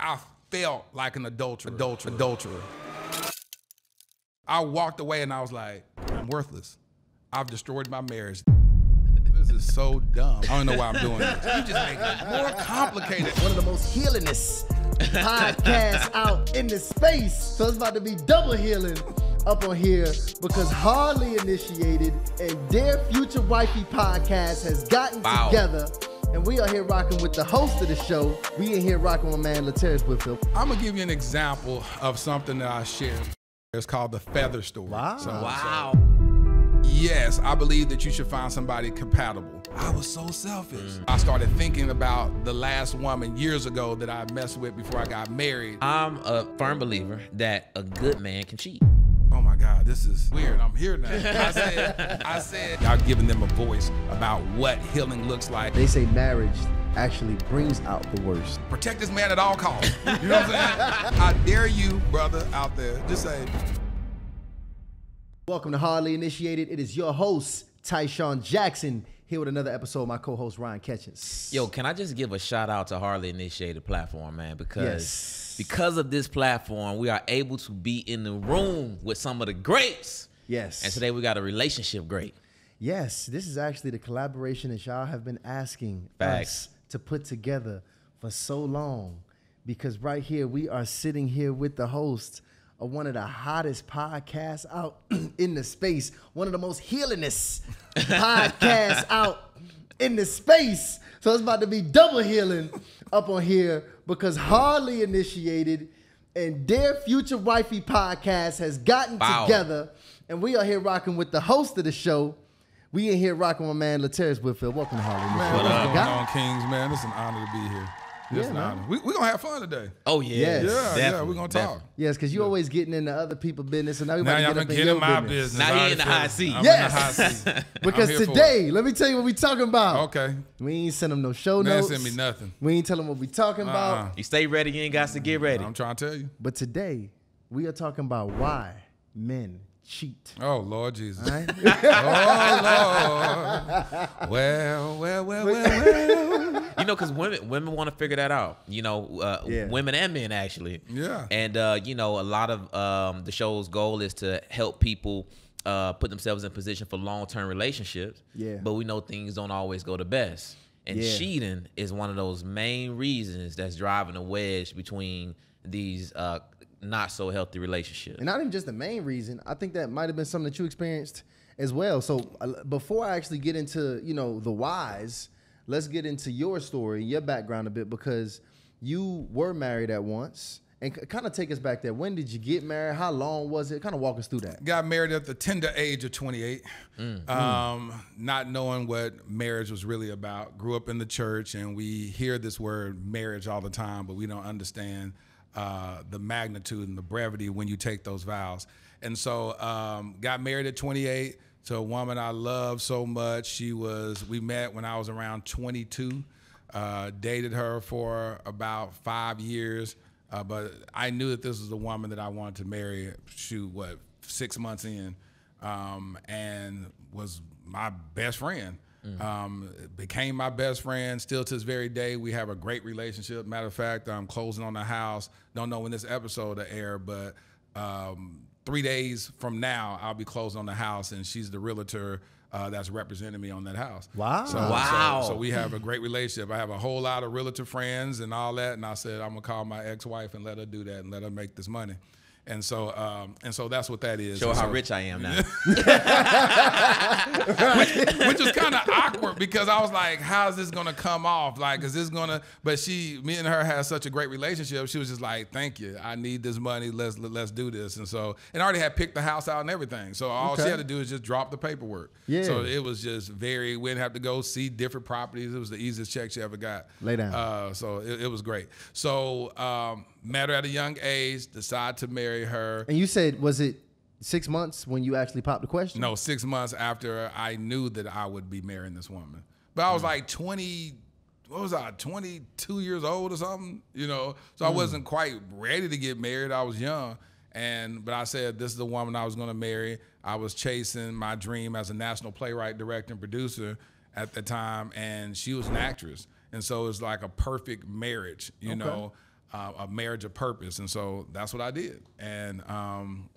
I felt like an adulterer, adulterer, adulterer. I walked away and I was like, I'm worthless. I've destroyed my marriage. This is so dumb. I don't know why I'm doing this. You just make it more complicated. One of the most healingest podcasts out in the space. So it's about to be double healing up on here because Hardly Initiated and Dear Future Wifey podcast has gotten Wow. together. And we are here rocking with the host of the show. We in here rocking with man Laterras Whitfield. I'm gonna give you an example of something that I shared. It's called the feather story. Wow. So- Wow. Yes, I believe that you should find somebody compatible. I was so selfish. Mm. I started thinking about the last woman years ago that I messed with before I got married. I'm a firm believer that a good man can cheat. Oh my God, this is weird. I'm here now. I said, I said, y'all giving them a voice about what healing looks like. They say marriage actually brings out the worst. Protect this man at all costs. You know what I'm saying? I dare you, brother, out there, just say, Welcome to Hardly Initiated. It is your host, Tyshawn Jackson, here with another episode. My co-host Ryan Ketchens. Yo, can I just give a shout out to Hardly Initiated platform, man? Because Yes. because of this platform, we are able to be in the room with some of the greats. yes, And today we got a relationship great. yes, this is actually the collaboration that y'all have been asking Facts. us to put together for so long. Because right here, we are sitting here with the host of one of the hottest podcasts out in the space, one of the most healingest podcasts out in the space. So it's about to be double healing up on here because Hardly Initiated and Dear Future Wifey podcast has gotten Wow. together. And we are here rocking with the host of the show. We in here rocking with man Laterras Whitfield. Welcome to Hardly man, Initiated. what's My going on, Kings, man? It's an honor to be here. It's Yeah, man. honor. We're we going to have fun today. Oh yeah. Yes. Yeah, yeah, we're going to talk. definitely. Yes, because you always getting into other people's business, and now we Now about to y'all get been up in my business. business. Now I he in the feel hot it. seat. I'm Yes. in the hot seat. Because here for it. today, let me tell you what we talking about. Okay. We ain't send them no show Man, notes. send me nothing. We ain't tell them what we talking uh-uh. about. Uh-uh. You stay ready, you ain't got to get mm, ready. I'm trying to tell you. But today, we are talking about why men cheat. Oh, Lord Jesus. All right? Oh, Lord. Well, well, well, well, well. You know, because women women want to figure that out. You know, uh, Yeah. women and men actually. Yeah. And uh, you know, a lot of um, the show's goal is to help people uh, put themselves in position for long term relationships. Yeah. But we know things don't always go the best, and Yeah. cheating is one of those main reasons that's driving a wedge between these uh, not so healthy relationships. And not even just the main reason. I think that might have been something that you experienced as well. So uh, before I actually get into you know the whys, let's get into your story, your background a bit, because you were married at once, and kind of take us back there. When did you get married? How long was it? Kind of walk us through that. Got married at the tender age of 28, Mm. um, not knowing what marriage was really about. Grew up in the church, and we hear this word marriage all the time, but we don't understand uh, the magnitude and the brevity when you take those vows. And so, um, got married at 28 to a woman I love so much. She was, we met when I was around 22. Uh, dated her for about five years, uh, but I knew that this was the woman that I wanted to marry. Shoot, what six months in, um, and was my best friend. Um, became my best friend. Still to this very day, we have a great relationship. Matter of fact, I'm closing on the house. Don't know when this episode will air, but um, three days from now, I'll be closing on the house, and she's the realtor uh, that's representing me on that house. Wow. So, Wow. So, so we have a great relationship. I have a whole lot of realtor friends and all that, and I said I'm gonna call my ex-wife and let her do that and let her make this money. And so, um, and so that's what that is. Show And how so- rich I am now. which was kind of awkward because I was like, "How's this gonna come off? Like, is this gonna?" But she, me and her had such a great relationship. She was just like, "Thank you. I need this money. Let's let's do this." And so, and I already had picked the house out and everything. So all she had to do is just drop the paperwork. Yeah. So it was just very. We didn't have to go see different properties. It was the easiest check she ever got. Lay down. Uh, so it, it was great. So um, met her at a young age. Decided to marry her. And you said, was it six months when you actually popped the question? No, six months after I knew that I would be marrying this woman. But I was mm. like 20, what was I, 22 years old or something? You know, so I mm. wasn't quite ready to get married. I was young. And, but I said, this is the woman I was going to marry. I was chasing my dream as a national playwright, director, and producer at the time. And she was an actress. And so it was like a perfect marriage, you know. Uh, a marriage of purpose. And so that's what I did. And um,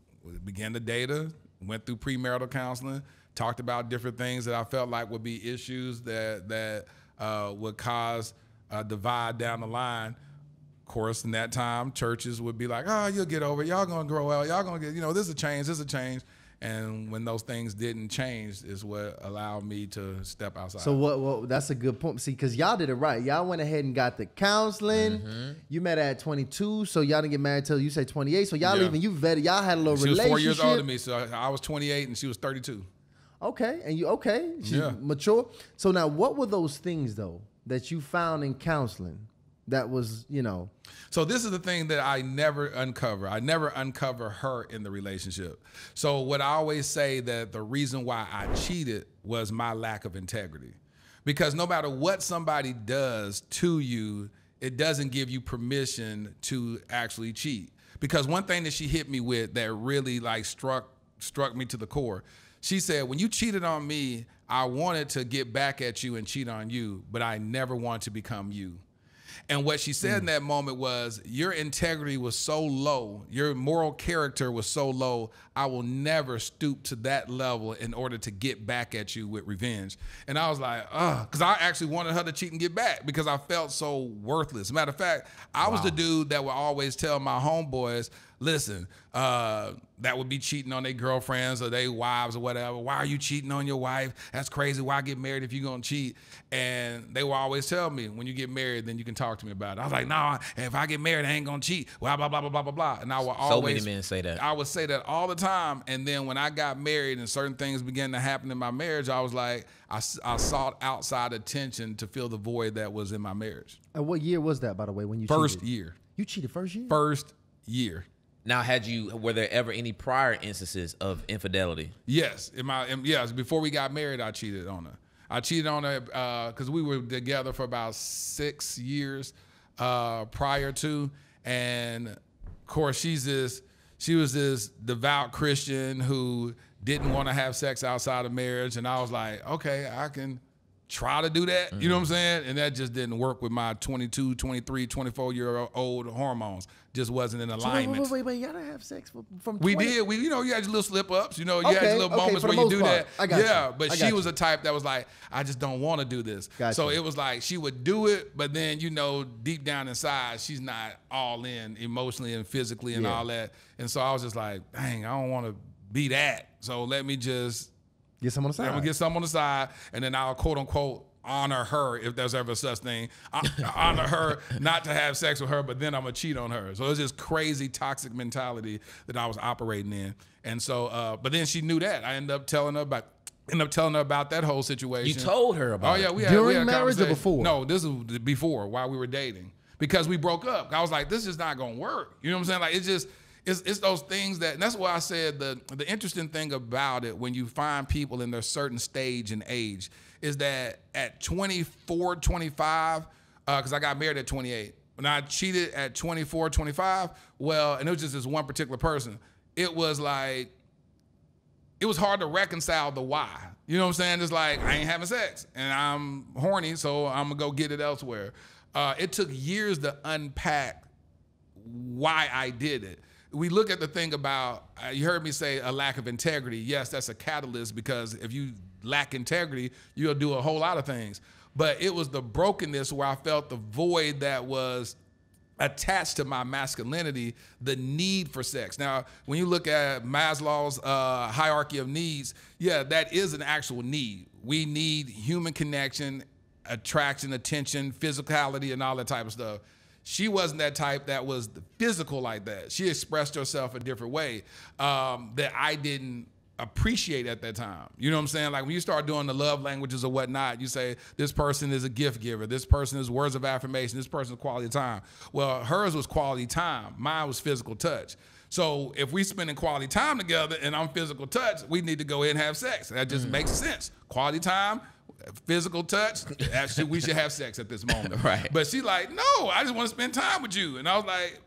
began the data, went through premarital counseling, talked about different things that I felt like would be issues that that uh, would cause a divide down the line. Of course, in that time, churches would be like, "Oh, you'll get over it. Y'all gonna grow out. Y'all gonna get, you know, this is a change. This is a change." And when those things didn't change, is what allowed me to step outside. So what? What? That's a good point. See, because y'all did it right. Y'all went ahead and got the counseling. Mm-hmm. You met at 22, so y'all didn't get married till you say 28. So y'all Yeah. even you vetted. Y'all had a little she was relationship. four years older than me, so I was 28 and she was 32. Okay, and you okay? She's Yeah. mature. So now, what were those things though that you found in counseling that was you know? So this is the thing that I never uncover. I never uncover her in the relationship. So what I always say that the reason why I cheated was my lack of integrity. Because no matter what somebody does to you, it doesn't give you permission to actually cheat. Because one thing that she hit me with that really like struck struck me to the core. She said, "When you cheated on me, I wanted to get back at you and cheat on you, but I never want to become you." And what she said in mm. that moment was, Your integrity was so low, your moral character was so low, I will never stoop to that level in order to get back at you with revenge. And I was like, Ugh, because I actually wanted her to cheat and get back because I felt so worthless. Matter of fact, I was the dude that would always tell my homeboys, Listen, uh, that would be cheating on their girlfriends or their wives or whatever. Why are you cheating on your wife? That's crazy. Why get married if you're gonna cheat? And they will always tell me, when you get married, then you can talk to me about it. I was like, nah, if I get married, I ain't gonna cheat. Blah blah blah blah blah blah blah. And I will always. So many men say that. I would say that all the time. And then when I got married and certain things began to happen in my marriage, I was like, I sought outside attention to fill the void that was in my marriage. And what year was that, by the way? When you First cheated? year. You cheated first year. First year. Now, had you were there ever any prior instances of infidelity? Yes, in my in, yes. Before we got married, I cheated on her. I cheated on her because we were together for about six years uh, prior to, and of course, she's this. She was this devout Christian who didn't want to have sex outside of marriage, and I was like, okay, I can try to do that. You know what I'm mm-hmm. saying? And that just didn't work with my 22, 23, 24 year old hormones. Just wasn't in So wait, alignment. wait, wait, wait, Y'all didn't have sex from, from We did. We, you know, you had your little slip ups. You know, you had your little okay, moments where you do part. that. I got yeah, you. but she got was a type that was like, I just don't want to do this. Got so you. it was like she would do it, but then you know, deep down inside, she's not all in emotionally and physically and Yeah. all that. And so I was just like, dang, I don't want to be that. So let me just Get some on the side. I'm gonna get some on the side, and then I'll quote unquote honor her if there's ever such thing. I, honor her not to have sex with her, but then I'm gonna cheat on her. So it's this crazy toxic mentality that I was operating in. And so, uh, but then she knew that. I ended up telling her about. Ended up telling her about that whole situation. You told her about Oh yeah, we had we During had a marriage or before? No, this is before while we were dating because we broke up. I was like, this is not gonna work. You know what I'm saying? Like it's just it's it's those things that that's why I said the the interesting thing about it when you find people in their certain stage and age is that at 24, 25, because I got married at 28. When I cheated at 24, 25, well, and it was just this one particular person. It was like it was hard to reconcile the why. You know what I'm saying? It's like I ain't having sex and I'm horny, so I'm gonna go get it elsewhere. Uh, it took years to unpack why I did it. We look at the thing about uh, you heard me say a lack of integrity. Yes, that's a catalyst because if you lack integrity, you'll do a whole lot of things. But it was the brokenness where I felt the void that was attached to my masculinity the need for sex. Now, when you look at Maslow's uh, hierarchy of needs, yeah, that is an actual need. We need human connection, attraction, attention, physicality, and all that type of stuff. She wasn't that type that was physical like that. She expressed herself a different way um, that I didn't appreciate at that time. You know what I'm saying? Like when you start doing the love languages or whatnot, you say this person is a gift giver, this person is words of affirmation, this person is quality time. Well, hers was quality time, mine was physical touch. So if we spending quality time together and I'm physical touch, we need to go ahead and have sex. That just makes sense. Quality time, physical touch. Actually, we should have sex at this moment. Right. But she like, no, I just want to spend time with you. And I was like,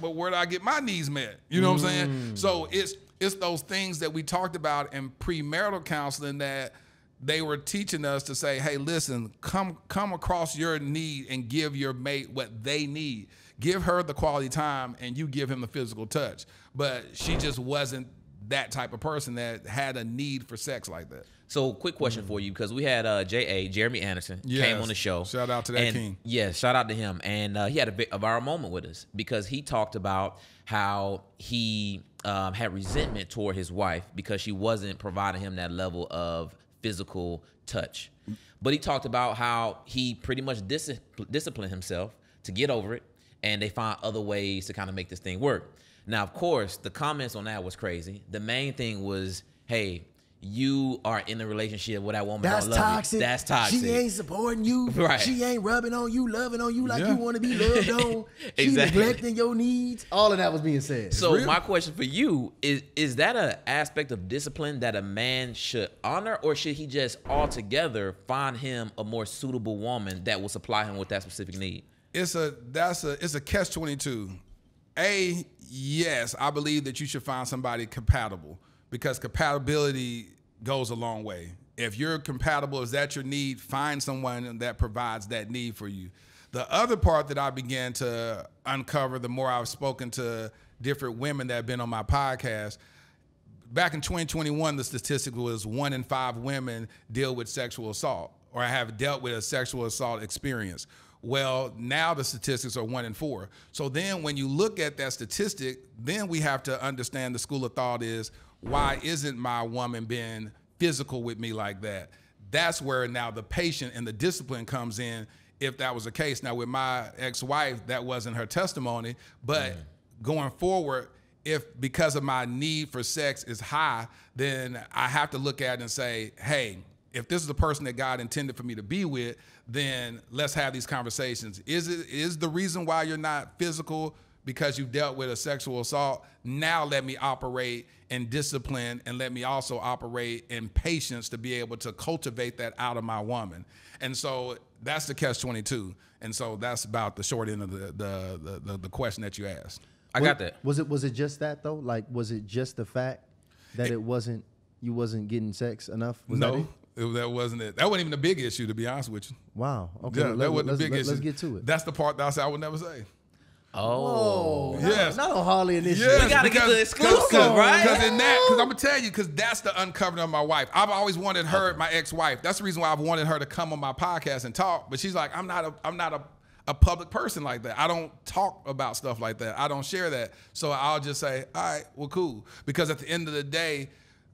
but where do I get my needs met? You know what I'm saying? Mm. So it's it's those things that we talked about in premarital counseling that they were teaching us to say, "Hey, listen, come come across your need and give your mate what they need. Give her the quality time, and you give him the physical touch." But she just wasn't that type of person that had a need for sex like that. So, quick question for you because we had uh, J.A. Jeremy Anderson came on the show. Shout out to that and, king. Yes, shout out to him. And uh, he had a, bit, of our moment with us because he talked about how he um, had resentment toward his wife because she wasn't providing him that level of physical touch. But he talked about how he pretty much dis- disciplined himself to get over it, and they find other ways to kind of make this thing work. Now, of course, the comments on that was crazy. The main thing was, hey, you are in a relationship with that woman. That's don't love you. toxic. That's toxic. She ain't supporting you. Right. She ain't rubbing on you, loving on you like Yeah. you want to be loved on. She Exactly. neglecting your needs. All of that was being said. So real. my question for you is: Is that an aspect of discipline that a man should honor, or should he just altogether find him a more suitable woman that will supply him with that specific need? it's a that's a it's a catch 22 a yes i believe that you should find somebody compatible because compatibility goes a long way if you're compatible is that your need find someone that provides that need for you the other part that i began to uncover the more i've spoken to different women that have been on my podcast back in 2021, the statistic was one in five women deal with sexual assault or have dealt with a sexual assault experience. Well, now the statistics are one in four. So then when you look at that statistic, then we have to understand the school of thought is why isn't my woman being physical with me like that? That's where now the patient and the discipline comes in if that was the case. Now with my ex-wife, that wasn't her testimony, but mm. going forward, if because of my need for sex is high, then I have to look at it and say, hey, if this is the person that God intended for me to be with, then let's have these conversations. Is it is the reason why you're not physical because you've dealt with a sexual assault? Now let me operate in discipline and let me also operate in patience to be able to cultivate that out of my woman. And so that's the catch 22. And so that's about the short end of the the the, the, the question that you asked. I got that. Was it was it just that though? Like was it just the fact that it, wasn't you wasn't getting sex enough? Was that no, it? it- that wasn't it. That wasn't even a big issue, to be honest with you. Wow. Okay. Yeah, let, that wasn't a let's, big let, issue. Let's get to it. That's the part that I said I would never say. Oh, Yes. Not on Hardly Initiated. Yes, We gotta get the exclusive, because, right? Because in that, because I'm gonna tell you, because that's the uncovering of my wife. I've always wanted her, my ex-wife. That's the reason why I've wanted her to come on my podcast and talk. But she's like, I'm not a, I'm not a, a public person like that. I don't talk about stuff like that. I don't share that. So I'll just say, all right, well, cool. Because at the end of the day,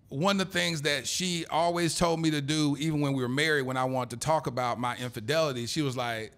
one of the things that she always told me to do, even when we were married, when I wanted to talk about my infidelity, she was like,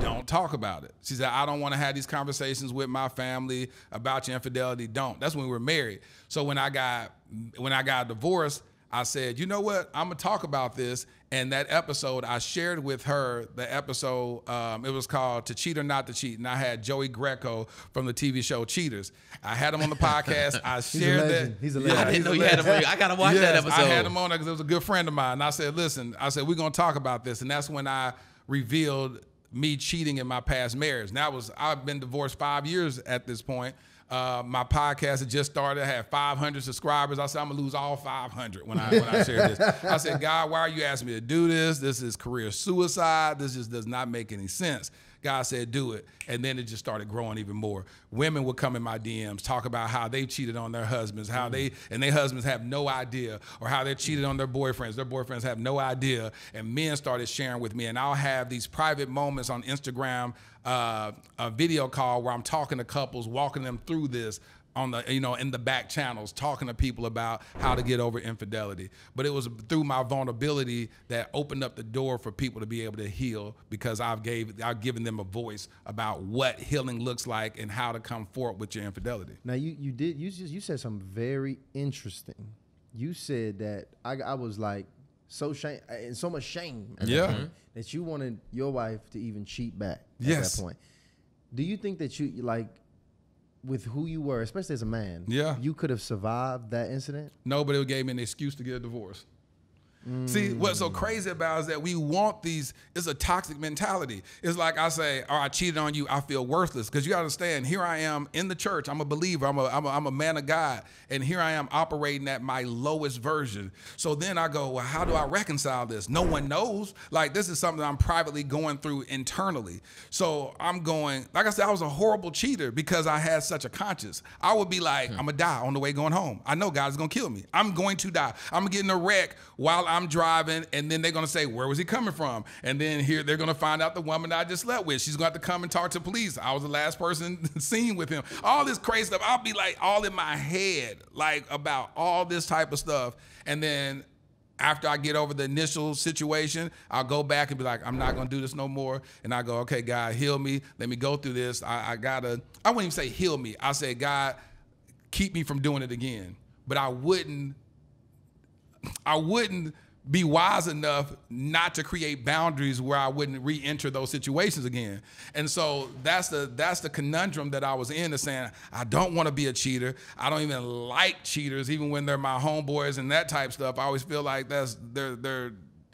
don't talk about it. She said, I don't want to have these conversations with my family about your infidelity. Don't. That's when we were married. So when I got when I got divorced, I said, you know what? I'm gonna talk about this. And that episode, I shared with her the episode. Um, it was called "To Cheat or Not to Cheat," and I had Joey Greco from the TV show Cheaters. I had him on the podcast. I shared that. He's a Yeah, legend. I didn't know you had him. I gotta watch that episode. I had him on because it was a good friend of mine. And I said, listen, I said, we're gonna talk about this. And that's when I revealed me cheating in my past marriage. Now was I've been divorced five years at this point. Uh, my podcast had just started. I had 500 subscribers. I said I'm gonna lose all 500 when I when I share this. I said, God, why are you asking me to do this? This is career suicide. This just does not make any sense. God said, do it. And then it just started growing even more. Women would come in my DMs, talk about how they cheated on their husbands, how they, and their husbands have no idea, or how they cheated on their boyfriends. Their boyfriends have no idea. And men started sharing with me. And I'll have these private moments on Instagram, uh, a video call where I'm talking to couples, walking them through this on the you know in the back channels talking to people about how to get over infidelity but it was through my vulnerability that opened up the door for people to be able to heal because i've gave i've given them a voice about what healing looks like and how to come forward with your infidelity Now you you did you just you said something very interesting. You said that I I was like so shame and so much shame at that Yeah. point mm-hmm. that you wanted your wife to even cheat back at Yes. that point. Do you think that you like with who you were, especially as a man, Yeah. you could have survived that incident? nobody gave me an excuse to get a divorce See, what's so crazy about is that we want these, it's a toxic mentality. It's like I say, oh, I cheated on you, I feel worthless. Because you gotta understand, here I am in the church, I'm a believer, I'm a, I'm, a, I'm a man of God, and here I am operating at my lowest version. So then I go, well, how do I reconcile this? No one knows. Like, this is something I'm privately going through internally. So I'm going, like I said, I was a horrible cheater because I had such a conscience. I would be like, hmm. I'm gonna die on the way going home. I know God is gonna kill me. I'm going to die. I'm gonna get in a wreck while I'm driving, and then they're gonna say, Where was he coming from? And then here they're gonna find out the woman I just slept with. She's gonna have to come and talk to police. I was the last person seen with him. All this crazy stuff. I'll be like all in my head, like about all this type of stuff. And then after I get over the initial situation, I'll go back and be like, I'm not gonna do this no more. And I go, okay, God, heal me. Let me go through this. I, I gotta, I wouldn't even say heal me. I say, God, keep me from doing it again. But I wouldn't, I wouldn't be wise enough not to create boundaries where I wouldn't re-enter those situations again. And so that's the that's the conundrum that I was in is saying I don't want to be a cheater. I don't even like cheaters, even when they're my homeboys and that type stuff. I always feel like that's they're they're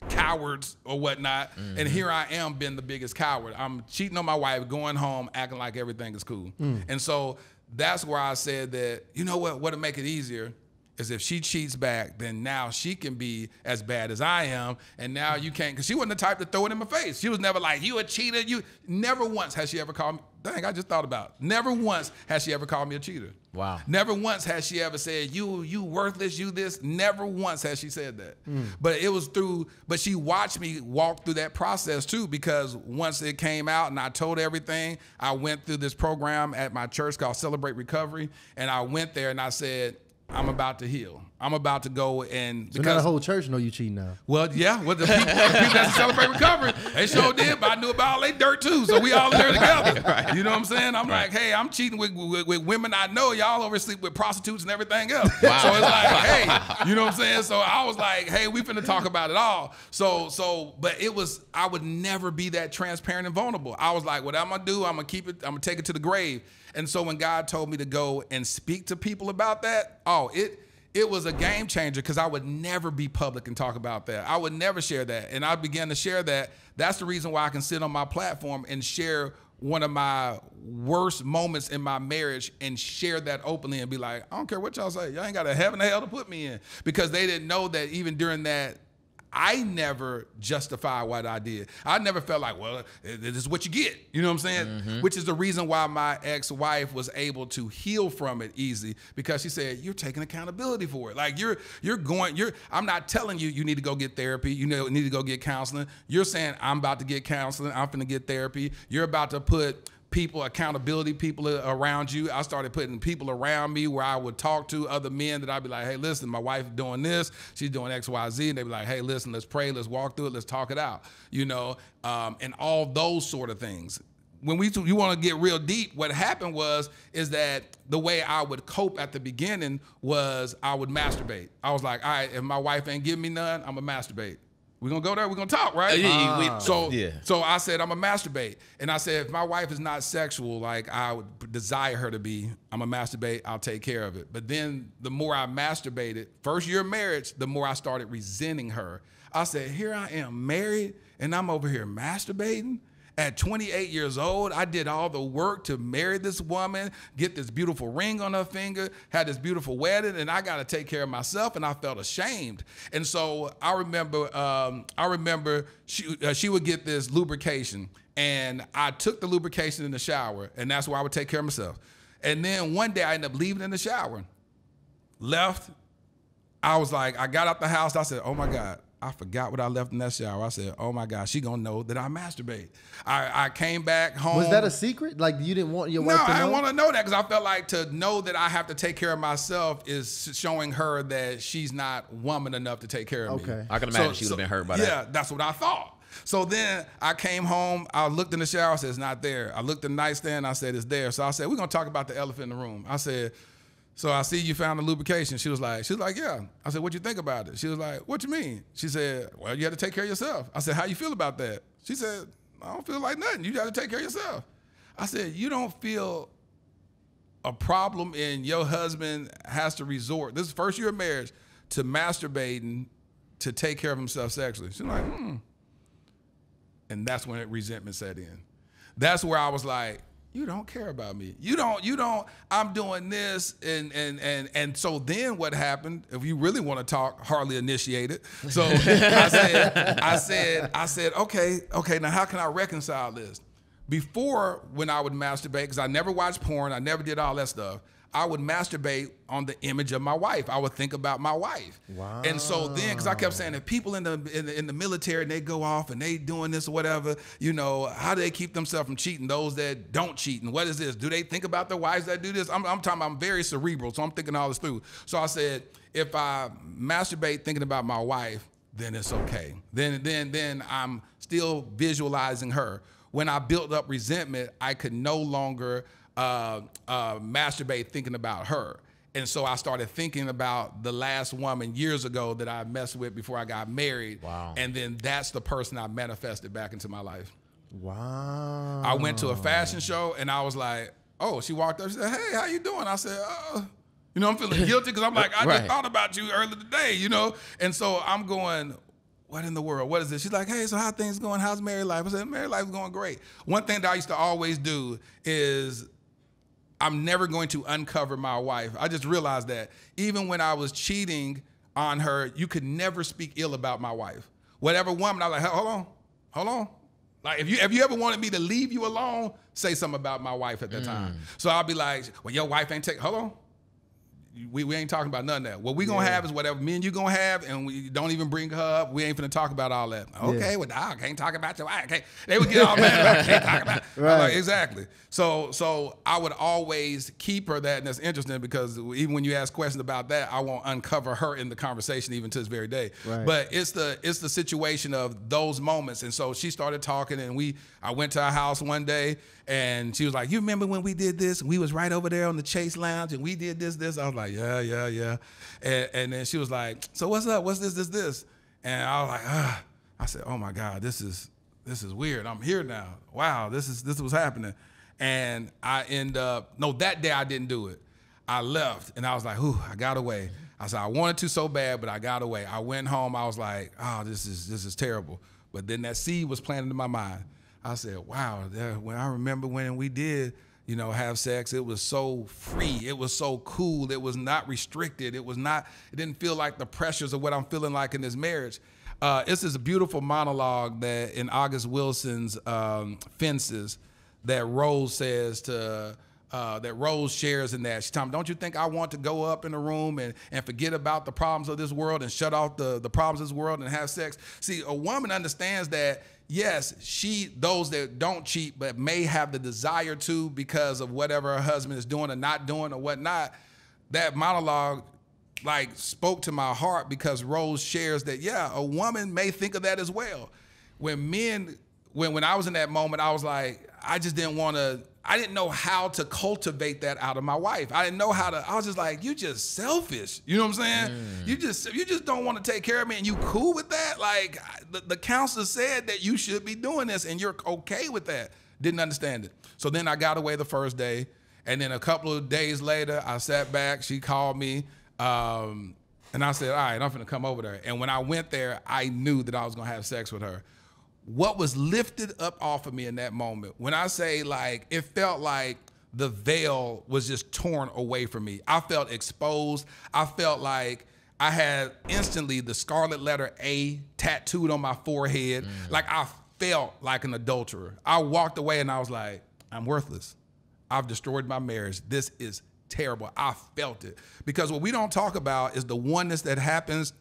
cowards or whatnot. And mm-hmm. here I am being the biggest coward. I'm cheating on my wife, going home, acting like everything is cool. Mm. And so that's where I said that, you know what, what'll make it easier is if she cheats back, then now she can be as bad as I am, and now you can't. Because she wasn't the type to throw it in my face. She was never like, "You a cheater." You never once has she ever called me. Dang, I just thought about. It. Never once has she ever called me a cheater. Wow. Never once has she ever said, "You, you worthless, you this." Never once has she said that. Hmm. But it was through. But she watched me walk through that process too, because once it came out and I told everything, I went through this program at my church called Celebrate Recovery, and I went there and I said. I'm about to heal. I'm about to go and So now the whole church know you cheating now. well, yeah, well, the people, the people that celebrate recovery, they sure did, but I knew about all they dirt too, so we all there together. Right. You know what I'm saying? I'm like, hey, I'm cheating with, with, with women I know. Y'all over sleep with prostitutes and everything else. Wow. So it's like, hey, you know what I'm saying? So I was like, hey, we finna talk about it all. So, so, but it was, I would never be that transparent and vulnerable. I was like, what I'm gonna do, I'm gonna keep it, I'm gonna take it to the grave. And so when God told me to go and speak to people about that, oh, it, it was a game changer because I would never be public and talk about that. I would never share that. And I began to share that. That's the reason why I can sit on my platform and share one of my worst moments in my marriage and share that openly and be like, I don't care what y'all say. Y'all ain't got a heaven or hell to put me in. Because they didn't know that even during that I never justify what I did. I never felt like, well, this is what you get. You know what I'm saying? Mm-hmm. Which is the reason why my ex-wife was able to heal from it easy because she said, "You're taking accountability for it. Like you're you're going. You're. I'm not telling you you need to go get therapy. You know, need to go get counseling. You're saying I'm about to get counseling. I'm going to get therapy. You're about to put." People accountability people around you. I started putting people around me where i would talk to other men that i'd be like hey listen my wife doing this. She's doing xyz and they'd be like hey listen let's pray. Let's walk through it. Let's talk it out you know um, and all those sort of things. When we you want to get real deep what happened was is that the way i would cope at the beginning was i would masturbate. I was like all right if my wife ain't giving me none i'm gonna masturbate we're gonna go there. We're gonna talk, right? Uh, yeah, so, yeah. so I said I'm a masturbate, and I said if my wife is not sexual, like I would desire her to be, I'm a masturbate. I'll take care of it. But then the more I masturbated, first year of marriage, the more I started resenting her. I said, here I am married, and I'm over here masturbating. At 28 years old, I did all the work to marry this woman, get this beautiful ring on her finger, had this beautiful wedding, and I got to take care of myself, and I felt ashamed. And so I remember, um, I remember she uh, she would get this lubrication, and I took the lubrication in the shower, and that's where I would take care of myself. And then one day I ended up leaving in the shower, left, I was like, I got out the house. I said, "Oh my God, I forgot what I left in that shower." I said, "Oh my God, she gonna know that I masturbate." I, I came back home. Was that a secret? Like you didn't want your no? wife to I know? didn't want to know that because I felt like to know that I have to take care of myself is showing her that she's not woman enough to take care of me. Okay. I can imagine she would've been hurt by yeah, that. Yeah, that's what I thought. So then I came home. I looked in the shower. I said, "It's not there." I looked in the nightstand. I said, "It's there." So I said, "We're gonna talk about the elephant in the room." I said. So I see you found the lubrication. She was like, she was like, yeah. I said, what you think about it? She was like, what you mean? She said, well, you have to take care of yourself. I said, how you feel about that? She said, I don't feel like nothing. You got to take care of yourself. I said, you don't feel a problem in your husband has to resort, this is first year of marriage, to masturbating to take care of himself sexually. She's like, hmm. And that's when resentment set in. That's where I was like, you don't care about me. You don't, you don't, I'm doing this. And and and and so then what happened, if you really want to talk, hardly initiated. So I said, I said, I said, okay, okay, now how can I reconcile this? Before when I would masturbate, because I never watched porn, I never did all that stuff. I would masturbate on the image of my wife. I would think about my wife. Wow. And so then, because I kept saying, if people in the, in the in the military and they go off and they doing this or whatever, you know, how do they keep themselves from cheating? Those that don't cheat, and what is this? Do they think about their wives that do this? I'm, I'm talking. I'm very cerebral, so I'm thinking all this through. So I said, if I masturbate thinking about my wife, then it's okay. Then then then I'm still visualizing her. When I built up resentment, I could no longer uh, uh, masturbate thinking about her. And so I started thinking about the last woman years ago that I messed with before I got married. Wow. And then that's the person I manifested back into my life. Wow. I went to a fashion show and I was like, oh, she walked up. She said, hey, how you doing? I said, uh, you know, I'm feeling guilty because I'm like, I Right. just thought about you earlier today, you know? And so I'm going, what in the world? What is this? She's like, hey, so how things going? How's married life? I said, married life is going great. One thing that I used to always do is I'm never going to uncover my wife. I just realized that even when I was cheating on her, you could never speak ill about my wife. Whatever woman, I was like, hold on, hold on. Like if you if you ever wanted me to leave you alone, say something about my wife at that mm. time. So I'll be like, well, your wife ain't take. Hold on. We, we ain't talking about none of that. What we gonna have is whatever me and you gonna have, and we don't even bring her up. We ain't finna talk about all that. Okay, well, I can't talk about your wife. Okay, they would get all mad. I can't talk about. Right. like, exactly. So so I would always keep her that, and that's interesting because even when you ask questions about that, I won't uncover her in the conversation even to this very day. Right. But it's the it's the situation of those moments, and so she started talking, and we I went to her house one day, and she was like, "You remember when we did this? We was right over there on the chaise lounge, and we did this this." I was like, "Yeah, yeah, yeah," and, and then she was like, "So what's up? What's this this this?" And I was like, "Ah," I said, "Oh my God, this is this is weird. I'm here now. Wow, this is this was happening." And I end up no that day I didn't do it. I left and I was like, "Whew, I got away." I said I wanted to so bad, but I got away. I went home. I was like, "Oh, this is this is terrible." But then that seed was planted in my mind. I said, "Wow, that, when I remember when we did, you know, have sex, it was so free. It was so cool. It was not restricted. It was not. It didn't feel like the pressures of what I'm feeling like in this marriage." Uh, this is a beautiful monologue that in August Wilson's um, Fences that Rose says to uh, that Rose shares in that. She's telling, don't you think I want to go up in a room and, and forget about the problems of this world and shut off the, the problems of this world and have sex? See, a woman understands that, yes, she, those that don't cheat but may have the desire to because of whatever her husband is doing or not doing or whatnot, that monologue like spoke to my heart because Rose shares that, yeah, a woman may think of that as well. When men, when when I was in that moment, I was like, I just didn't want to. I didn't know how to cultivate that out of my wife. I didn't know how to. I was just like, you just selfish. You know what I'm saying? You just you just don't want to take care of me, and you cool with that? Like the, the counselor said that you should be doing this, and you're okay with that. Didn't understand it. So then I got away the first day, and then a couple of days later, I sat back. She called me. Um, and I said, all right, I'm gonna come over there. And when I went there, I knew that I was gonna have sex with her. What was lifted up off of me in that moment, when I say like, it felt like the veil was just torn away from me. I felt exposed. I felt like I had instantly the scarlet letter A tattooed on my forehead. Mm. Like I felt like an adulterer. I walked away and I was like, I'm worthless. I've destroyed my marriage. This is terrible. I felt it. Because what we don't talk about is the oneness that happens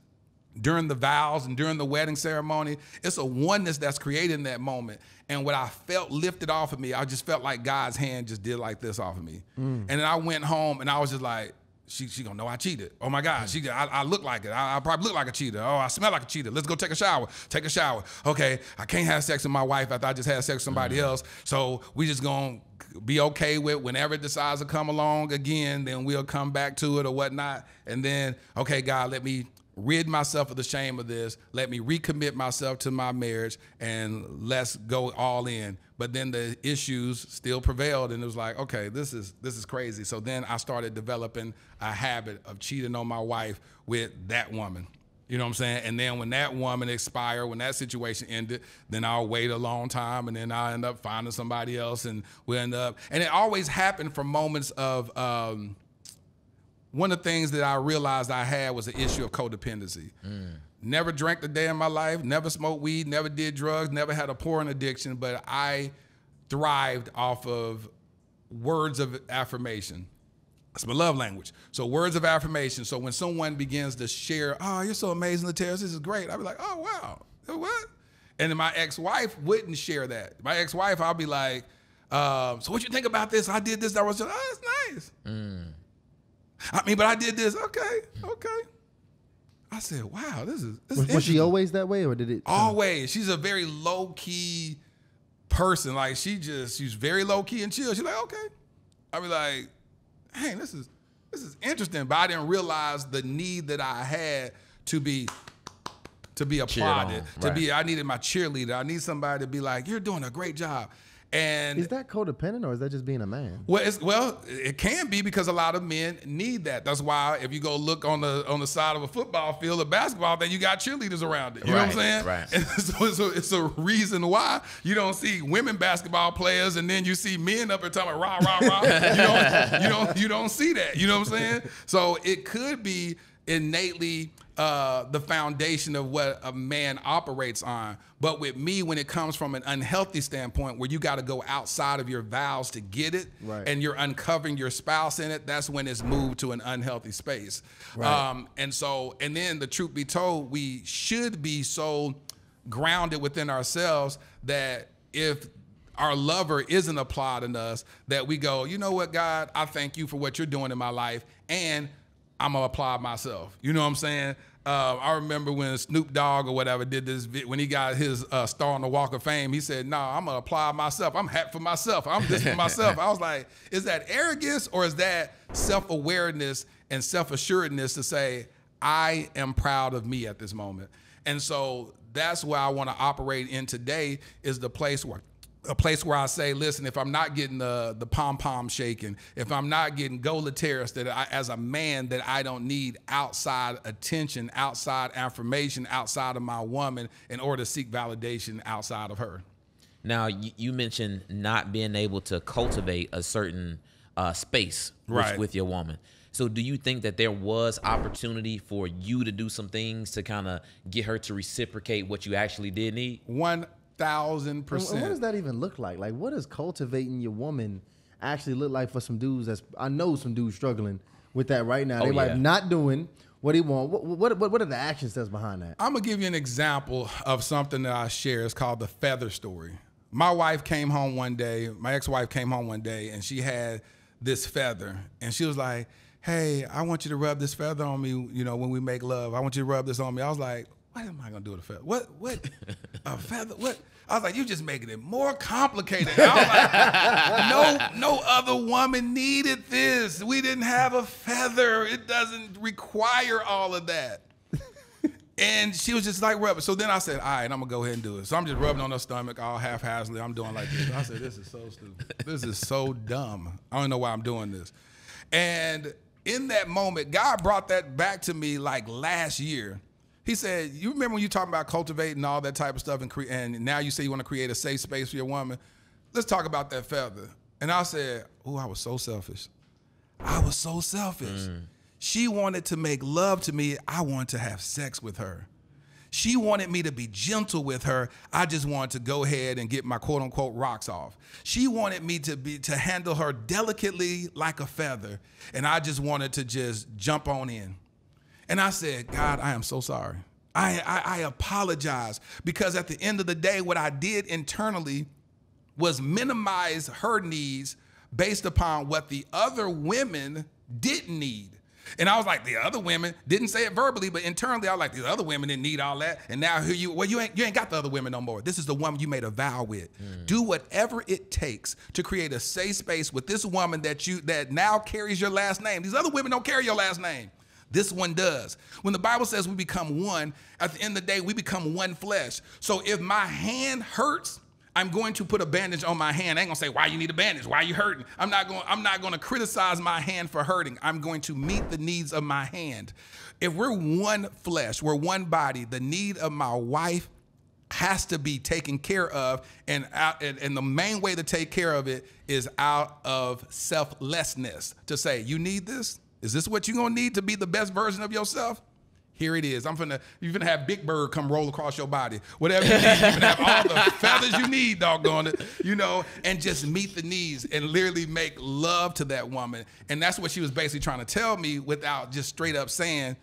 during the vows and during the wedding ceremony. It's a oneness that's created in that moment. And what I felt lifted off of me, I just felt like God's hand just did like this off of me. Mm. And then I went home and I was just like, she, she gonna know I cheated. Oh my God, she mm. I, I look like it. I, I probably look like a cheater. Oh, I smell like a cheater. Let's go take a shower. Take a shower. Okay, I can't have sex with my wife after I just had sex with somebody mm. else. So we just gonna be okay with whenever it decides to come along again, then we'll come back to it or whatnot. And then, okay, God, let me rid myself of the shame of this. Let me recommit myself to my marriage and let's go all in. But then the issues still prevailed and it was like, okay, this is this is crazy. So then I started developing a habit of cheating on my wife with that woman. You know what I'm saying? And then when that woman expired, when that situation ended, then I'll wait a long time and then I'll end up finding somebody else and we end up and it always happened from moments of um, one of the things that I realized I had was an issue of codependency. Never drank a day in my life, never smoked weed, never did drugs, never had a porn addiction, but I thrived off of words of affirmation. It's my love language. So words of affirmation. So when someone begins to share, oh, you're so amazing, Laterras, this is great. I'll be like, oh wow, what? And then my ex-wife wouldn't share that. My ex-wife, I'll be like, um, so what you think about this? I did this. I was just, oh, it's nice. I mean, but I did this. Okay, okay. I said, wow, this is this Was, is was she always that way, or did it? Always. She's a very low key person. Like she just she's very low key and chill. She's like, okay. I'll be like, hey, this is this is interesting. But I didn't realize the need that I had to be to be applauded. on, To right. be I needed my cheerleader. I need somebody to be like, you're doing a great job. And Is that codependent, or is that just being a man? well, it's, well, it can be because a lot of men need that. That's why if you go look on the on the side of a football field, a basketball, then you got cheerleaders around it. You know what I'm saying? right. And so it's a, it's a reason why you don't see women basketball players, and then you see men up there talking rah rah rah. you don't you don't you don't see that. You know what I'm saying? So it could be innately uh, the foundation of what a man operates on. But with me, when it comes from an unhealthy standpoint, where you got to go outside of your vows to get it, Right. and you're uncovering your spouse in it, that's when it's moved to an unhealthy space. Right. Um, and so, and then the truth be told, we should be so grounded within ourselves that if our lover isn't applauding us, that we go, you know what, God, I thank you for what you're doing in my life, and I'm gonna applaud myself. You know what I'm saying? Uh, I remember when Snoop Dogg or whatever did this when he got his uh, star on the Walk of Fame. He said, "No, I'm gonna apply myself. I'm happy for myself. I'm this for myself." I was like, "Is that arrogance or is that self-awareness and self-assuredness to say I am proud of me at this moment?" And so that's where I want to operate in today is the place where a place where I say, listen, if I'm not getting the the pom pom shaking, if I'm not getting go Laterras, that I, as a man, that I don't need outside attention, outside affirmation, outside of my woman, in order to seek validation outside of her. Now you, you mentioned not being able to cultivate a certain uh, space with, with your woman. So do you think that there was opportunity for you to do some things to kind of get her to reciprocate what you actually did need? One thousand percent. what does that even look like? Like, what does cultivating your woman actually look like for some dudes? That's I know some dudes struggling with that right now. Oh, they might yeah. not doing what he want. What, what what what are the action steps behind that? I'm gonna give you an example of something that I share. It's called the feather story. My wife came home one day. My ex-wife came home one day, and she had this feather, and she was like, "Hey, I want you to rub this feather on me. You know, when we make love, I want you to rub this on me." I was like, "What am I gonna do with a feather? What? What? a feather? What?" I was like, "You just making it more complicated." I was like, "No, no other woman needed this. We didn't have a feather. It doesn't require all of that." And she was just like rubbing. So then I said, all right, I'm gonna go ahead and do it. So I'm just rubbing on her stomach all haphazardly. I'm doing like this. I said, this is so stupid. This is so dumb. I don't know why I'm doing this. And in that moment, God brought that back to me like last year. He said, you remember when you talking about cultivating all that type of stuff and cre- and now you say you want to create a safe space for your woman? Let's talk about that feather. And I said, oh, I was so selfish. I was so selfish. Mm. She wanted to make love to me. I wanted to have sex with her. She wanted me to be gentle with her. I just wanted to go ahead and get my quote unquote rocks off. She wanted me to be to handle her delicately like a feather, and I just wanted to just jump on in. And I said, God, I am so sorry. I, I, I apologize because at the end of the day, what I did internally was minimize her needs based upon what the other women didn't need. And I was like, the other women didn't say it verbally, but internally I was like, the other women didn't need all that. And now here you, well, you ain't you ain't got the other women no more. This is the woman you made a vow with. Mm. Do whatever it takes to create a safe space with this woman that you that now carries your last name. These other women don't carry your last name. This one does. When the Bible says we become one, at the end of the day, we become one flesh. So if my hand hurts, I'm going to put a bandage on my hand. I ain't gonna say why you need a bandage, why you hurting. I'm not going. I'm not to criticize my hand for hurting. I'm going to meet the needs of my hand. If we're one flesh, we're one body. The need of my wife has to be taken care of, and out, and, and the main way to take care of it is out of selflessness. To say you need this. Is this what you're gonna need to be the best version of yourself? Here it is. I'm finna you're gonna have Big Bird come roll across your body. Whatever you need, you're gonna have all the feathers you need, doggone it, you know, and just meet the needs and literally make love to that woman. And that's what she was basically trying to tell me without just straight up saying,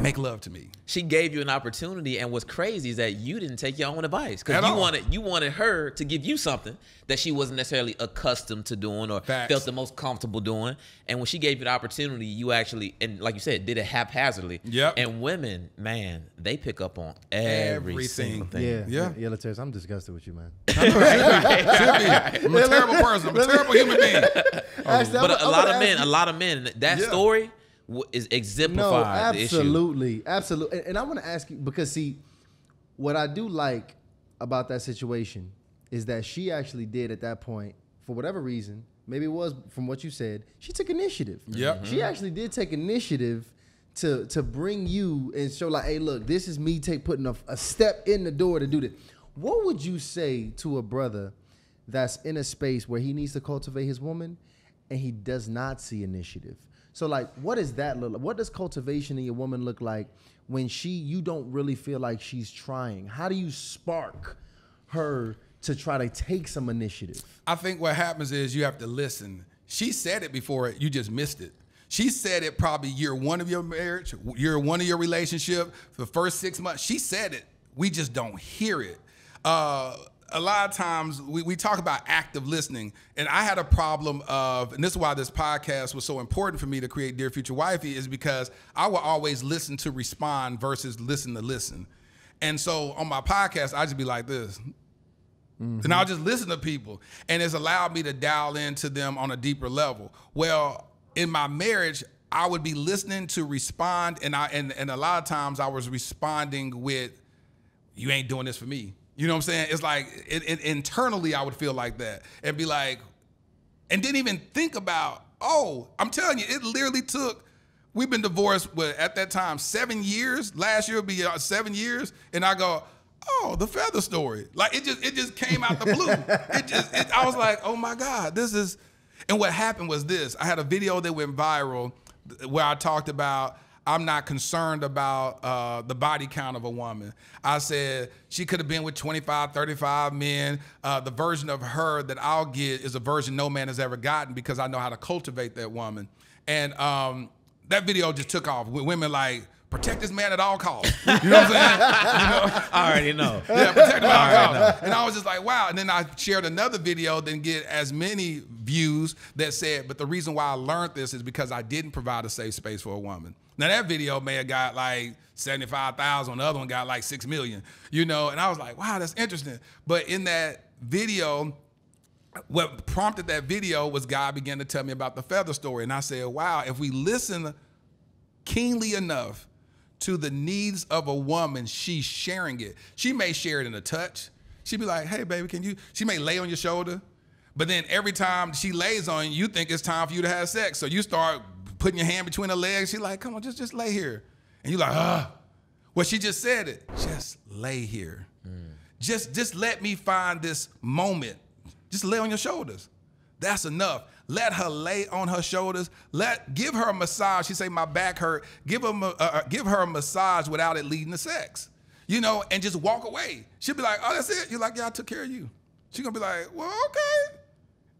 make love to me. She gave you an opportunity, and what's crazy is that you didn't take your own advice because you all. wanted you wanted her to give you something that she wasn't necessarily accustomed to doing or Facts. felt the most comfortable doing. And when she gave you the opportunity, you actually and like you said, did it haphazardly. Yep. And women, man, they pick up on every Everything. single thing. Yeah, Yeah. yeah, yeah Laterras, I'm disgusted with you, man. I'm a terrible person. I'm a terrible human being. Actually, But I'm- a I'm lot of men, ask a lot of men, that Yeah. story w- is No, exemplified the issue. absolutely, absolutely. And, and I want to ask you because see, what I do like about that situation is that she actually did at that point, for whatever reason, maybe it was from what you said, she took initiative. Yep. She mm-hmm. actually did take initiative to to bring you and show like, hey, look, this is me take putting a, a step in the door to do this. What would you say to a brother that's in a space where he needs to cultivate his woman and he does not see initiative? So like, what does that look like? What does cultivation in your woman look like when she you don't really feel like she's trying? How do you spark her to try to take some initiative? I think what happens is you have to listen. She said it before, you just missed it. She said it probably year one of your marriage, year one of your relationship, for the first six months. She said it. We just don't hear it. Uh, a lot of times we, we talk about active listening, and I had a problem of, and this is why this podcast was so important for me to create Dear Future Wifey, is because I will always listen to respond versus listen to listen. And so on my podcast, I just be like this. And I'll just listen to people. And it's allowed me to dial into them on a deeper level. Well, in my marriage, I would be listening to respond, and I and, and a lot of times I was responding with, You ain't doing this for me. You know what I'm saying? It's like it, it, internally I would feel like that and be like, and didn't even think about, oh, I'm telling you, it literally took. We've been divorced what, at that time seven years. Last year would be uh, seven years, and I go, oh, the feather story. Like it just it just came out the blue. it just it, I was like, oh my god, this is. And what happened was this: I had a video that went viral where I talked about. I'm not concerned about uh, the body count of a woman. I said she could have been with 25, 35 men. Uh, the version of her that I'll get is a version no man has ever gotten because I know how to cultivate that woman. And um, that video just took off with women like, protect this man at all costs. You know what I'm saying? You know? I already know. Yeah, protect him at all costs. And I was just like, wow. And then I shared another video, didn't get as many views that said, but the reason why I learned this is because I didn't provide a safe space for a woman. Now that video may have got like 75,000, the other one got like 6 million, you know, and I was like, wow, that's interesting. But in that video, what prompted that video was God began to tell me about the feather story. And I said, wow, if we listen keenly enough to the needs of a woman, she's sharing it. She may share it in a touch. She'd be like, hey, baby, can you? She may lay on your shoulder. But then every time she lays on you, you think it's time for you to have sex. So you start putting your hand between her legs. She's like, come on, just, just lay here. And you're like, ah. Well, she just said it. Just lay here. Just, just let me find this moment. Just lay on your shoulders. That's enough. Let her lay on her shoulders. Let give her a massage. She say my back hurt. Give her uh, uh, give her a massage without it leading to sex. You know, and just walk away. She'll be like, "Oh, that's it." You're like, "Yeah, I took care of you." She's gonna be like, "Well, okay."